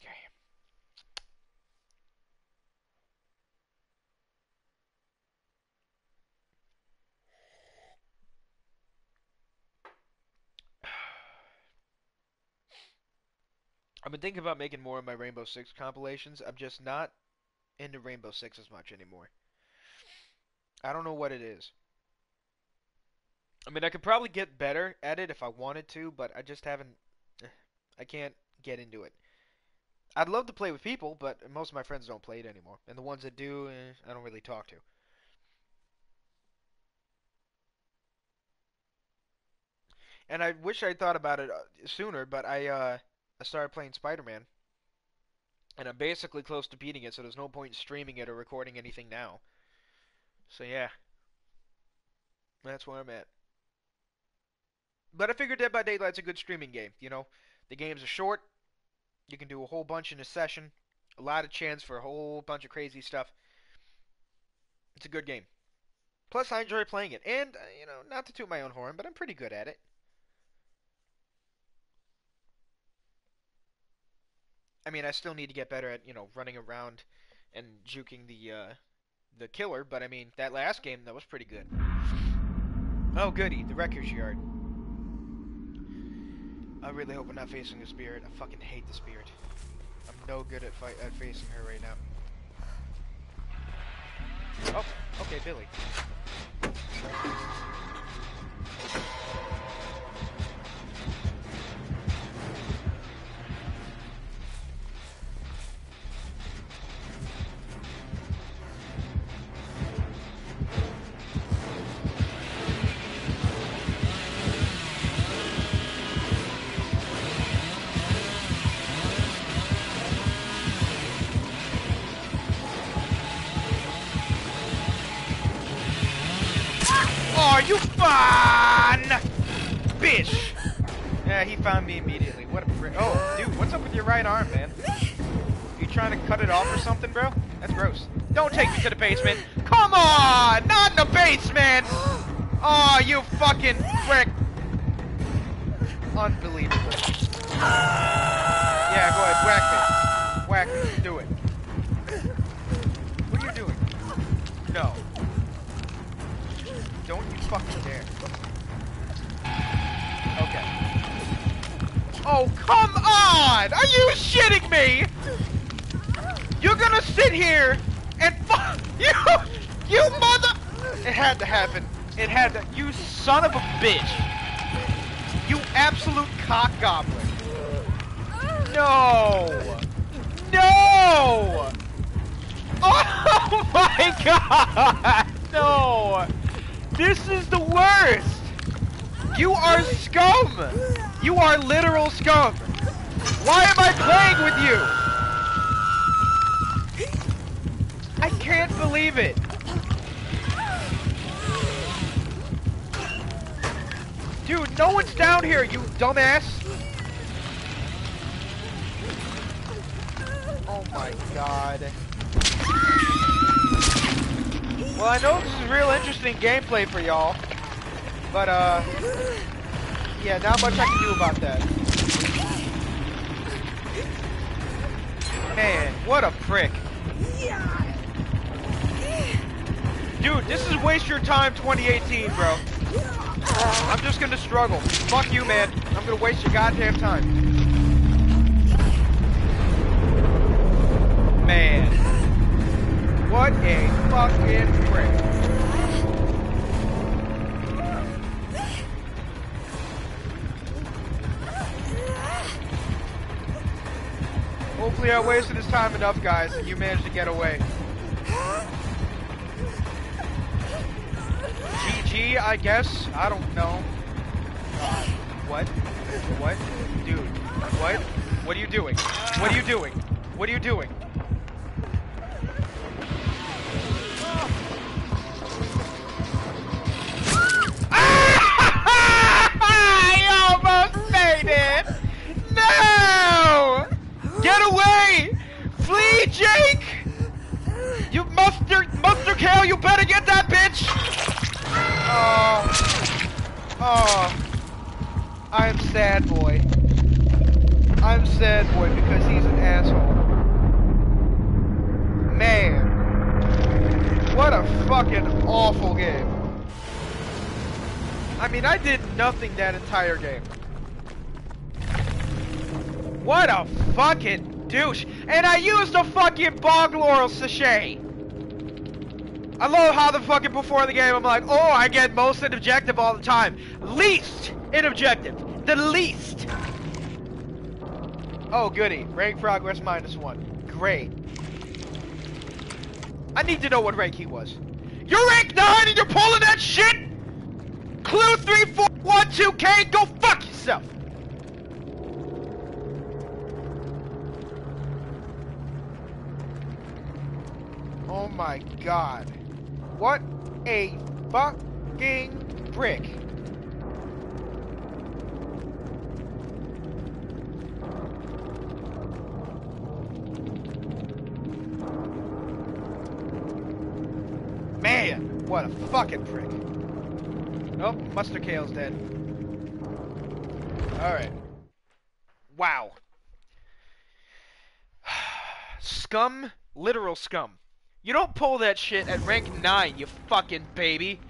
Okay. I've been thinking about making more of my Rainbow Six compilations. I'm just not into Rainbow Six as much anymore. I don't know what it is. I mean, I could probably get better at it if I wanted to, but I just haven't. I can't get into it. I'd love to play with people, but most of my friends don't play it anymore, and the ones that do, eh, I don't really talk to. And I wish I'd thought about it uh, sooner, but I uh, I started playing Spider-Man, and I'm basically close to beating it, so there's no point in streaming it or recording anything now. So yeah, that's where I'm at. But I figured Dead by Daylight's a good streaming game. You know, the games are short. You can do a whole bunch in a session. A lot of chance for a whole bunch of crazy stuff. It's a good game. Plus, I enjoy playing it. And, uh, you know, not to toot my own horn, but I'm pretty good at it. I mean, I still need to get better at, you know, running around and juking the, uh, the killer, but I mean, that last game, that was pretty good. Oh, goody, the wrecker's yard. I really hope I'm not facing the spirit. I fucking hate the spirit. I'm no good at fight at facing her right now. Oh, okay, Billy. Bitch! Yeah, he found me immediately. What a prick. Oh, dude, what's up with your right arm, man? You trying to cut it off or something, bro? That's gross. Don't take me to the basement. Come on! Not in the basement! Oh, you fucking prick. Unbelievable. Are you shitting me? You're gonna sit here and fuck you, you mother. It had to happen. It had to. You son of a bitch. You absolute cock goblin. No. No. Oh my god. No. This is the worst! You are scum! You are literal scum! Why am I playing with you? I can't believe it! Dude, no one's down here, you dumbass! Oh my god. Well, I know this is real interesting gameplay for y'all, but uh, yeah, not much I can do about that. Man, what a prick. Dude, this is waste your time 2018, bro. I'm just gonna struggle. Fuck you, man. I'm gonna waste your goddamn time. Man. What a fucking prick. Hopefully I wasted his time enough, guys, and you managed to get away. GG, I guess? I don't know. Uh, what? What? Dude, what? What are you doing? What are you doing? What are you doing? I did nothing that entire game. What a fucking douche. And I used a fucking bog laurel sachet. I love how the fucking before the game I'm like, oh, I get most in objective all the time. Least in objective. The least. Oh, goody. Rank progress minus one. Great. I need to know what rank he was. You're rank 9 and you're pulling that shit? Clue 3412K, go fuck yourself! Oh my god. What a fucking brick. Man, what a fucking prick. Oh, Mustard Kale's dead. Alright. Wow. Scum, literal scum. You don't pull that shit at rank 9, you fucking baby.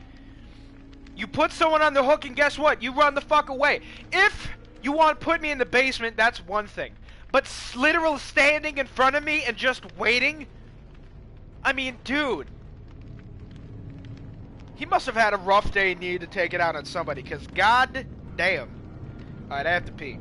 You put someone on the hook and guess what? You run the fuck away. If you want to put me in the basement, that's one thing. But literal standing in front of me and just waiting? I mean, dude. He must have had a rough day and needed to take it out on somebody, because god damn. Alright, I have to pee.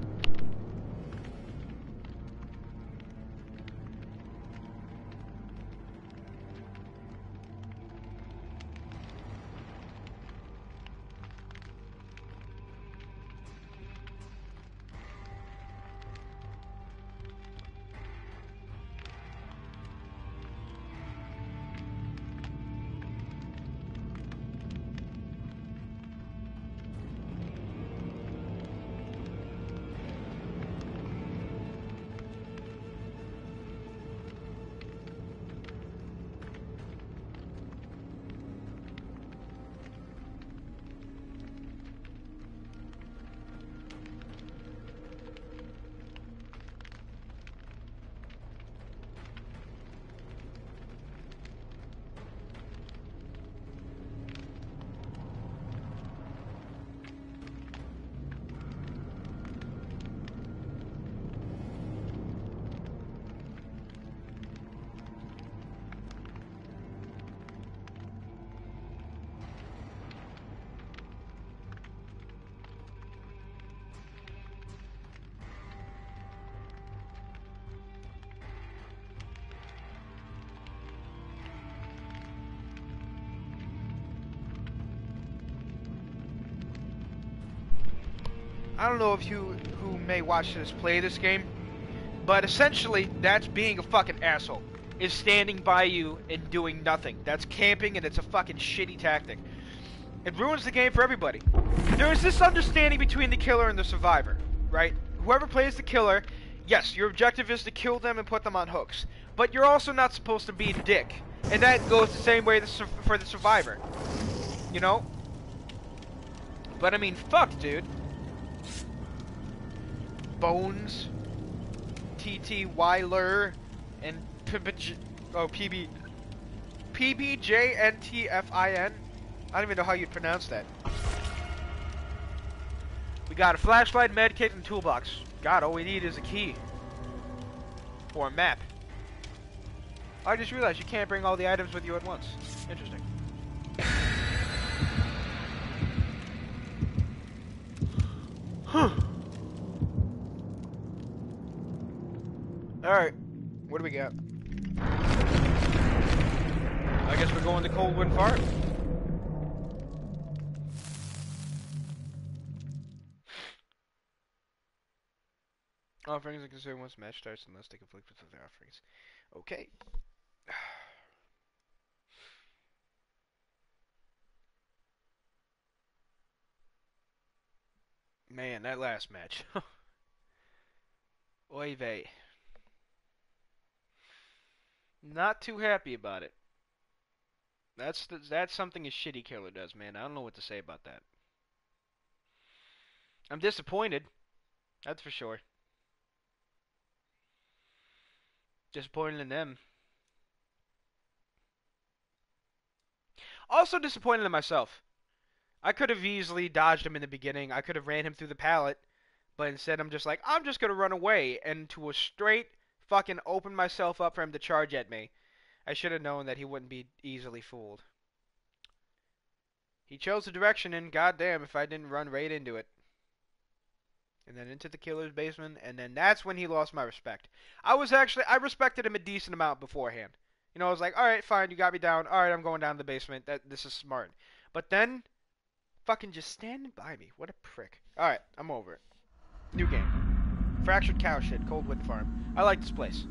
I don't know if you who may watch this play this game, but essentially that's being a fucking asshole. Is standing by you and doing nothing. That's camping and it's a fucking shitty tactic. It ruins the game for everybody. There is this understanding between the killer and the survivor, right? Whoever plays the killer, yes, your objective is to kill them and put them on hooks. But you're also not supposed to be a dick. And that goes the same way for the survivor. You know? But I mean, fuck, dude. Bones, TT Weiler, and PBJ, oh, PB, PBJNTFIN. I don't even know how you'd pronounce that. We got a flashlight, medkit, and toolbox. God, all we need is a key. Or a map. I just realized you can't bring all the items with you at once. Interesting. Huh. Alright. What do we got? I guess we're going to Coldwind Park. Offerings are considered once match starts unless they conflict with other offerings. Okay. Man, that last match. Oy vey. Not too happy about it. That's the, that's something a shitty killer does, man. I don't know what to say about that. I'm disappointed. That's for sure. Disappointed in them. Also disappointed in myself. I could have easily dodged him in the beginning. I could have ran him through the pallet, but instead I'm just like, I'm just gonna run away and to a straight fucking open myself up for him to charge at me. I should have known that he wouldn't be easily fooled. He chose the direction, and goddamn if I didn't run right into it. And then into the killer's basement, and then that's when he lost my respect. I was actually, I respected him a decent amount beforehand. You know, I was like, alright, fine, you got me down. Alright, I'm going down to the basement. That This is smart. But then, fucking just standing by me. What a prick. Alright, I'm over it. New game. Fractured Cowshed, cold wind farm. I like this place.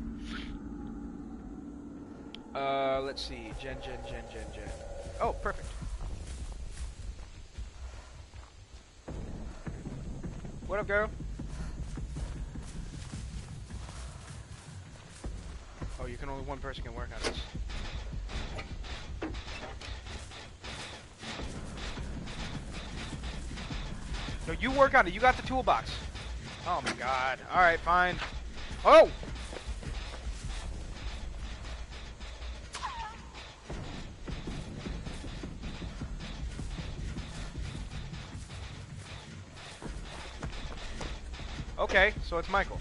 Uh, let's see. Gen, gen, gen, gen, gen. Oh, perfect. What up, girl? Oh, you can only one person can work on this. No, you work on it. You got the toolbox. Oh my god. Alright, fine. Oh! Okay, so it's Michael.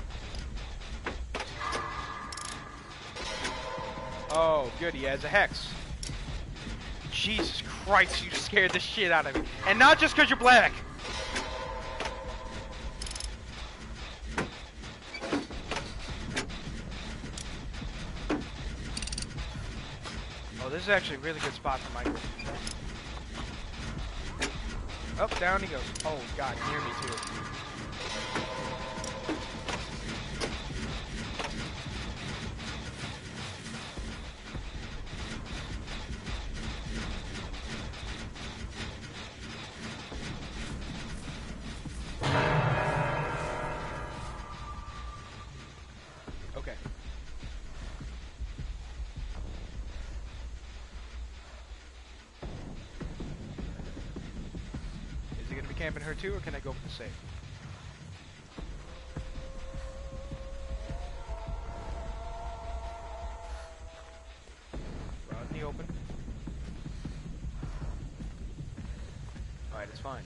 Oh, good, he has a hex. Jesus Christ, you scared the shit out of me. And not just because you're black. Is actually a really good spot for Michael. Up, oh, down he goes. Oh, God, near me too. Camping her too, or can I go for the safe? We're out in the open. Alright, it's fine.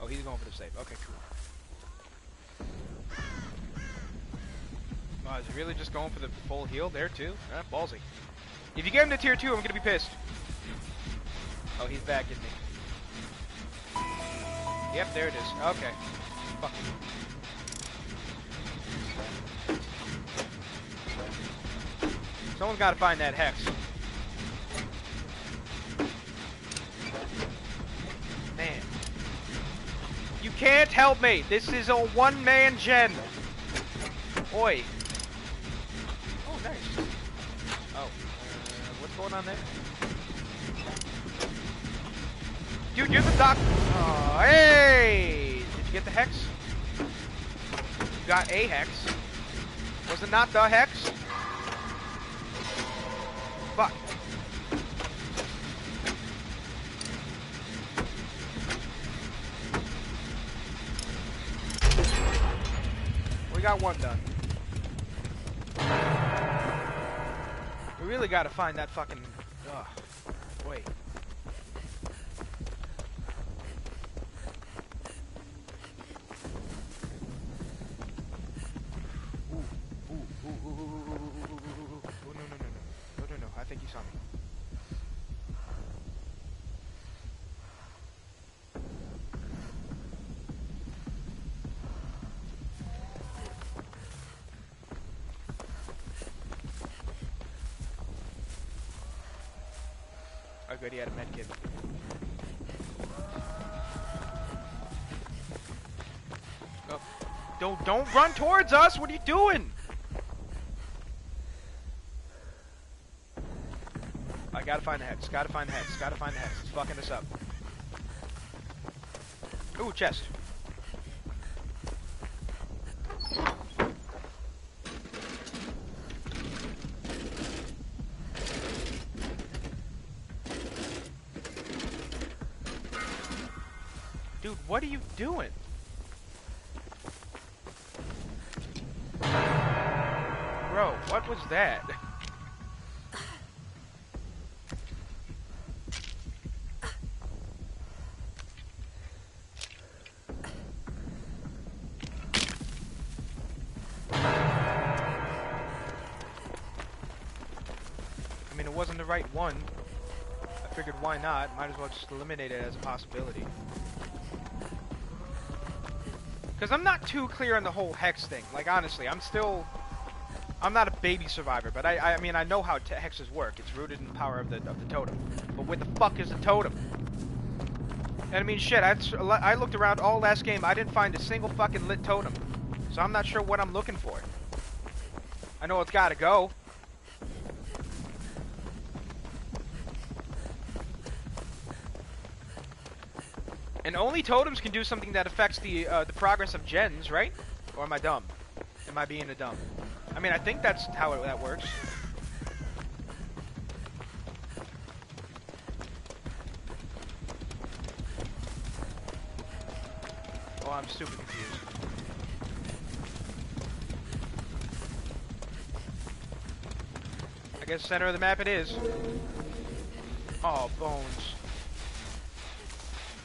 Oh, he's going for the safe. Okay, cool. Oh, is he really just going for the full heal there too? Ah, ballsy. If you get him to tier 2, I'm gonna be pissed. He's back at me. Yep, there it is. Okay. Fuck. Someone's gotta find that hex. Man. You can't help me! This is a one-man gen! Oi. Oh, nice. Oh, uh, what's going on there? Doc. Oh, hey! Did you get the hex? You got a hex. Was it not the hex? Fuck. We got one done. We really gotta find that fucking. Run towards us. What are you doing? I gotta find the hex. Gotta find the hex. Gotta find the hex. It's fucking us up. Ooh, chest. Dude, what are you doing? That? I mean, it wasn't the right one. I figured why not? Might as well just eliminate it as a possibility. Because I'm not too clear on the whole hex thing. Like, honestly, I'm still... I'm not a baby survivor, but I, I mean, I know how hexes work. It's rooted in the power of the, of the totem. But where the fuck is the totem? And I mean, shit, I, I looked around all last game. I didn't find a single fucking lit totem. So I'm not sure what I'm looking for. I know it's gotta go. And only totems can do something that affects the uh, the progress of gens, right? Or am I dumb? Am I being a dumb? I mean, I think that's how it, that works. Oh, I'm super confused. I guess center of the map it is. Oh, bones.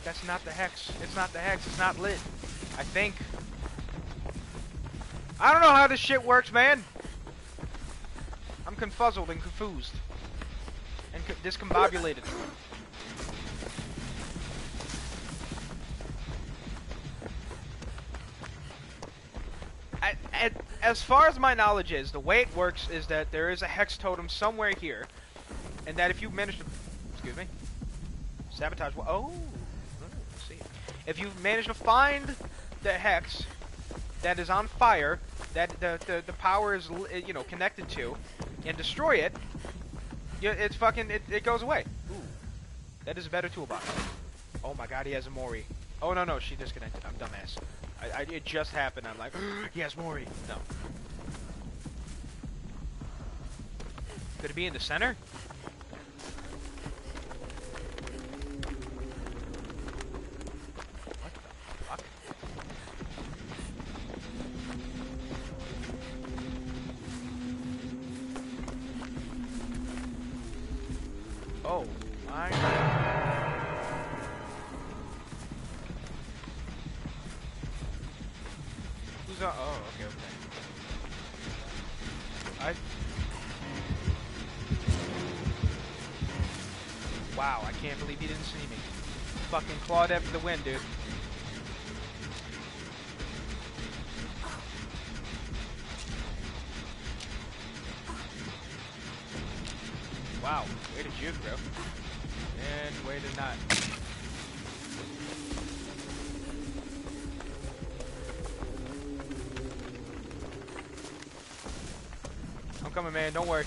That's not the hex. It's not the hex. It's not lit. I think. I don't know how this shit works, man. I'm confuzzled and confused. And co discombobulated. As far as my knowledge is, the way it works is that there is a hex totem somewhere here, and that if you manage to, excuse me, sabotage. Oh, let's see. If you manage to find the hex that is on fire, that the the, the power is you know connected to, and destroy it, it's fucking it, it goes away. Ooh, that is a better toolbox. Oh my god, he has a Mori. Oh no no, she disconnected. I'm dumbass. I, I it just happened. I'm like, he has Mori. No. Could it be in the center? Dude. Wow, way to juke, bro. And way to not. I'm coming, man. Don't worry.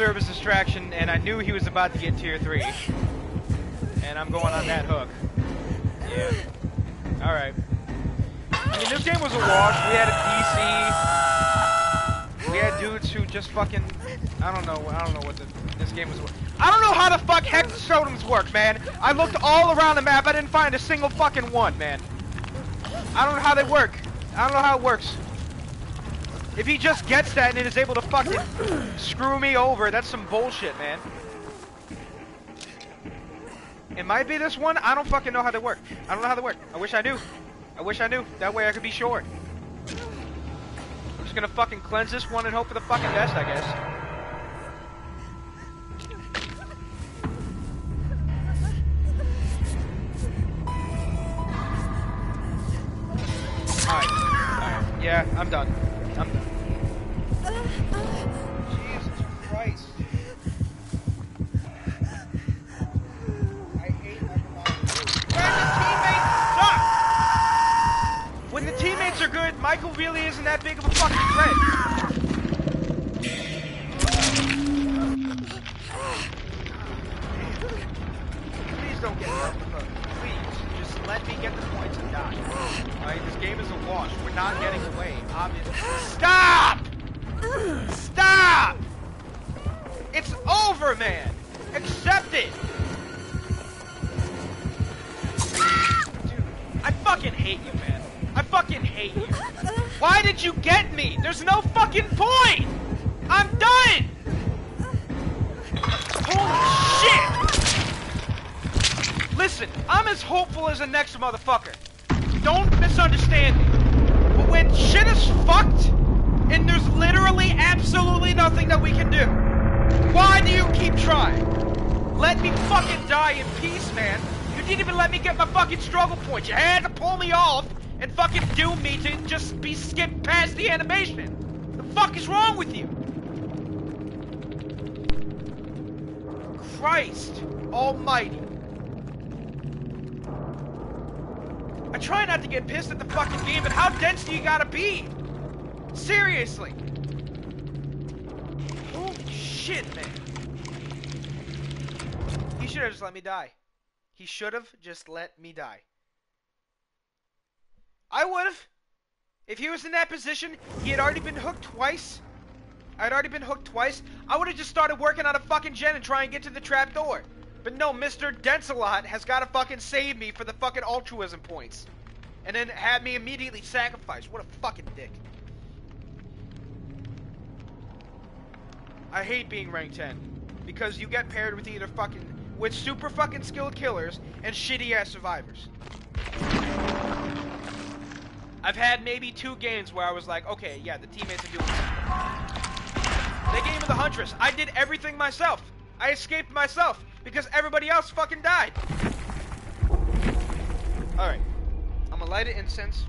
As distraction, and I knew he was about to get tier 3. And I'm going on that hook. Yeah. Alright. I mean, this game was a wash. We had a DC. We had dudes who just fucking... I don't know. I don't know what the, this game was... I don't know how the fuck hex totems work, man. I looked all around the map. I didn't find a single fucking one, man. I don't know how they work. I don't know how it works. If he just gets that and is able to fucking screw me over, that's some bullshit, man. It might be this one. I don't fucking know how they work. I don't know how they work. I wish I knew. I wish I knew. That way I could be sure. I'm just gonna fucking cleanse this one and hope for the fucking best, I guess. Alright. Alright. Yeah, I'm done. Michael really isn't that big of a fucking threat. Please don't get hook. Please, just let me get the points and die. Alright, this game is a wash. We're not getting away, obviously. Stop! Stop! It's over, man! Accept it! Dude, I fucking hate you, man. I fucking hate you. Why did you get me? There's no fucking point! I'm done! Holy shit! Listen, I'm as hopeful as the next motherfucker. Don't misunderstand me. But when shit is fucked, and there's literally absolutely nothing that we can do, why do you keep trying? Let me fucking die in peace, man. You didn't even let me get my fucking struggle points. You had to pull me off and fucking doom me to just be skipped past the animation. The fuck is wrong with you? Christ almighty. I try not to get pissed at the fucking game, but how dense do you gotta be? Seriously. Holy shit, man. He should have just let me die. He should have just let me die. I would have. If he was in that position, he had already been hooked twice. I'd already been hooked twice. I would have just started working on a fucking gen and try and get to the trap door. But no, Mr. Densalot has got to fucking save me for the fucking altruism points. And then had me immediately sacrificed. What a fucking dick. I hate being rank 10. Because you get paired with either fucking... With super fucking skilled killers and shitty ass survivors. I've had maybe two games where I was like, okay, yeah, the teammates are doing something. The game of the Huntress, I did everything myself. I escaped myself because everybody else fucking died. Alright. I'm gonna light an incense.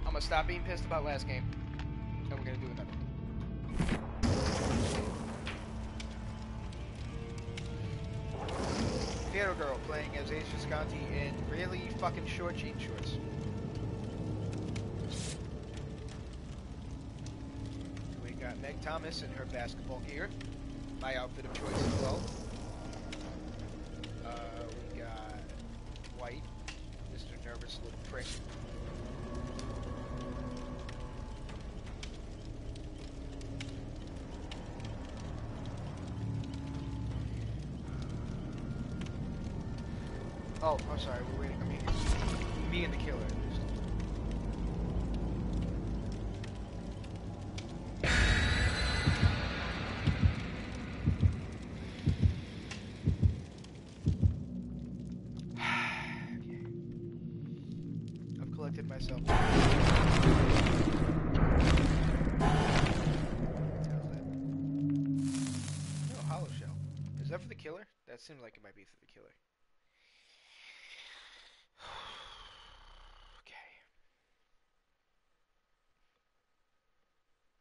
I'm gonna stop being pissed about last game. And we're gonna do another. Theater Girl playing as Ace Visconti in really fucking short jean shorts. Meg Thomas in her basketball gear. My outfit of choice as well. Uh, we got Dwight, Mr. Nervous Little Prick. Oh, I'm sorry, we're waiting. I mean, me and the killer. Seems like it might be the killer. okay.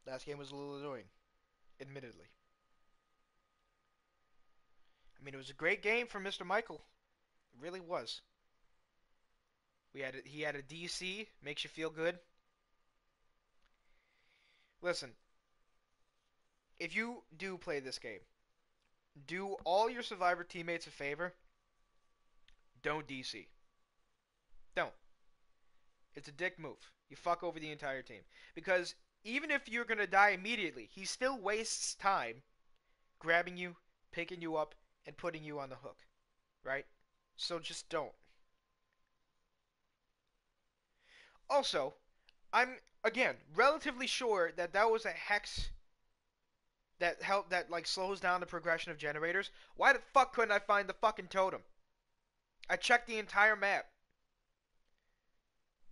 Last game was a little annoying, admittedly. I mean, it was a great game for Mr. Michael. It really was. We had a, he had a DC, makes you feel good. Listen, if you do play this game, do all your survivor teammates a favor. Don't DC. Don't. It's a dick move. You fuck over the entire team. Because even if you're going to die immediately, he still wastes time grabbing you, picking you up, and putting you on the hook. Right? So just don't. Also, I'm again relatively sure that that was a hex that help that like slows down the progression of generators. Why the fuck couldn't I find the fucking totem? I checked the entire map.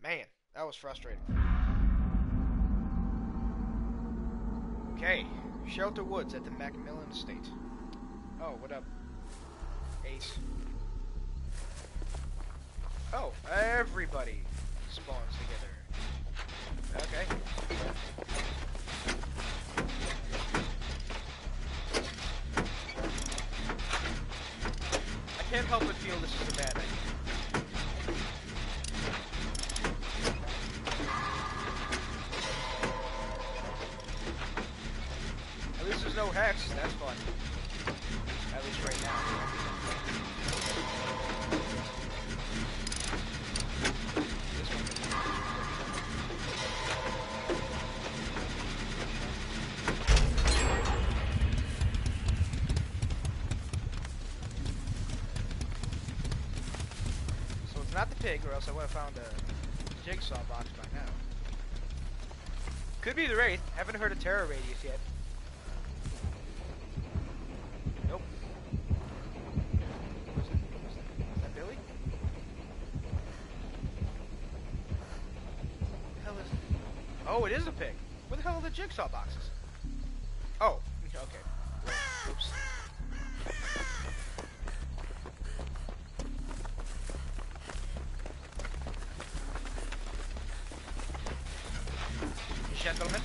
Man, that was frustrating. Okay, Shelter Woods at the Macmillan Estate. Oh, what up? Ace. Oh, everybody spawns together. Okay. Can't help but feel this is a bad idea. At least there's no hex, that's fun. At least right now. Or else I would have found a jigsaw box by now. Could be the Wraith. Haven't heard of Terror Radius yet. Gentlemen.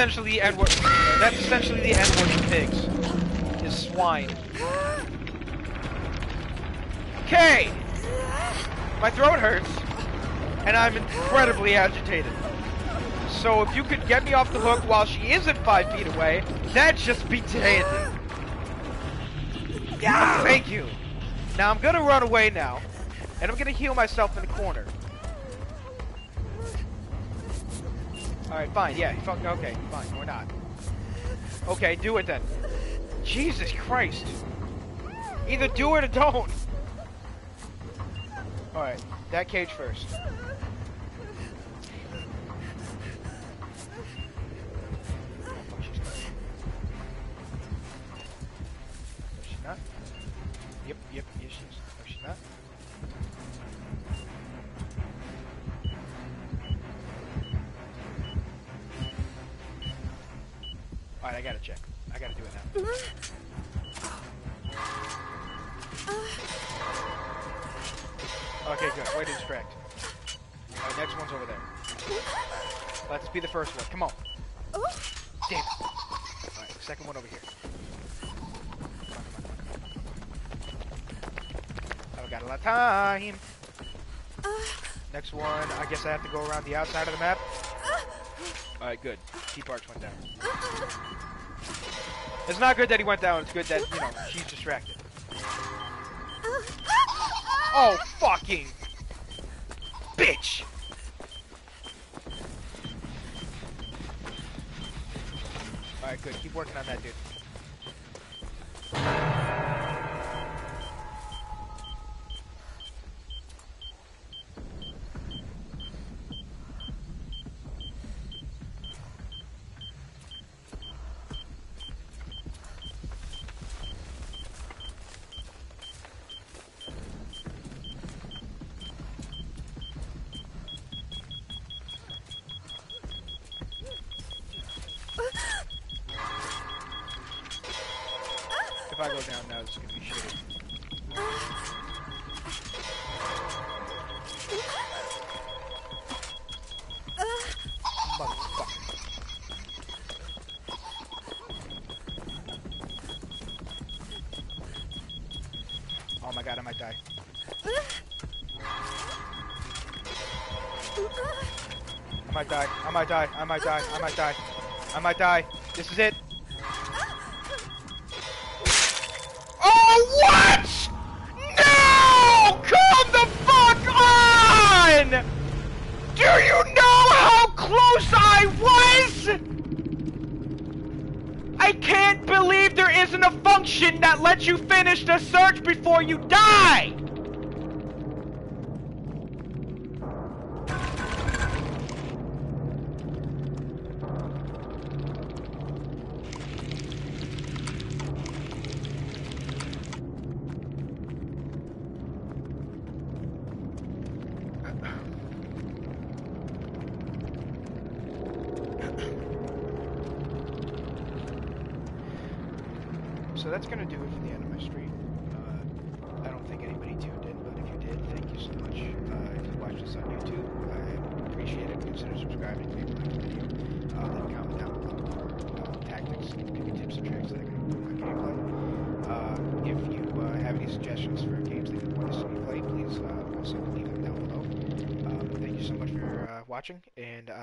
Essentially the N-word. That's essentially the N-word for pigs. Is swine. Okay! My throat hurts, and I'm incredibly agitated. So if you could get me off the hook while she isn't five feet away, that'd just be dandy. Yeah, thank you. Now I'm gonna run away now, and I'm gonna heal myself in the Alright, fine, yeah, fuck, okay, fine, we're not. Okay, do it then. Jesus Christ. Either do it or don't. Alright, that cage first. the outside of the map. Alright, good. T Parks went down. It's not good that he went down, it's good that, you know, she's distracted. Oh, fucking bitch! Alright, good. Keep working on that, dude. might die. I might die. I might die. This is it.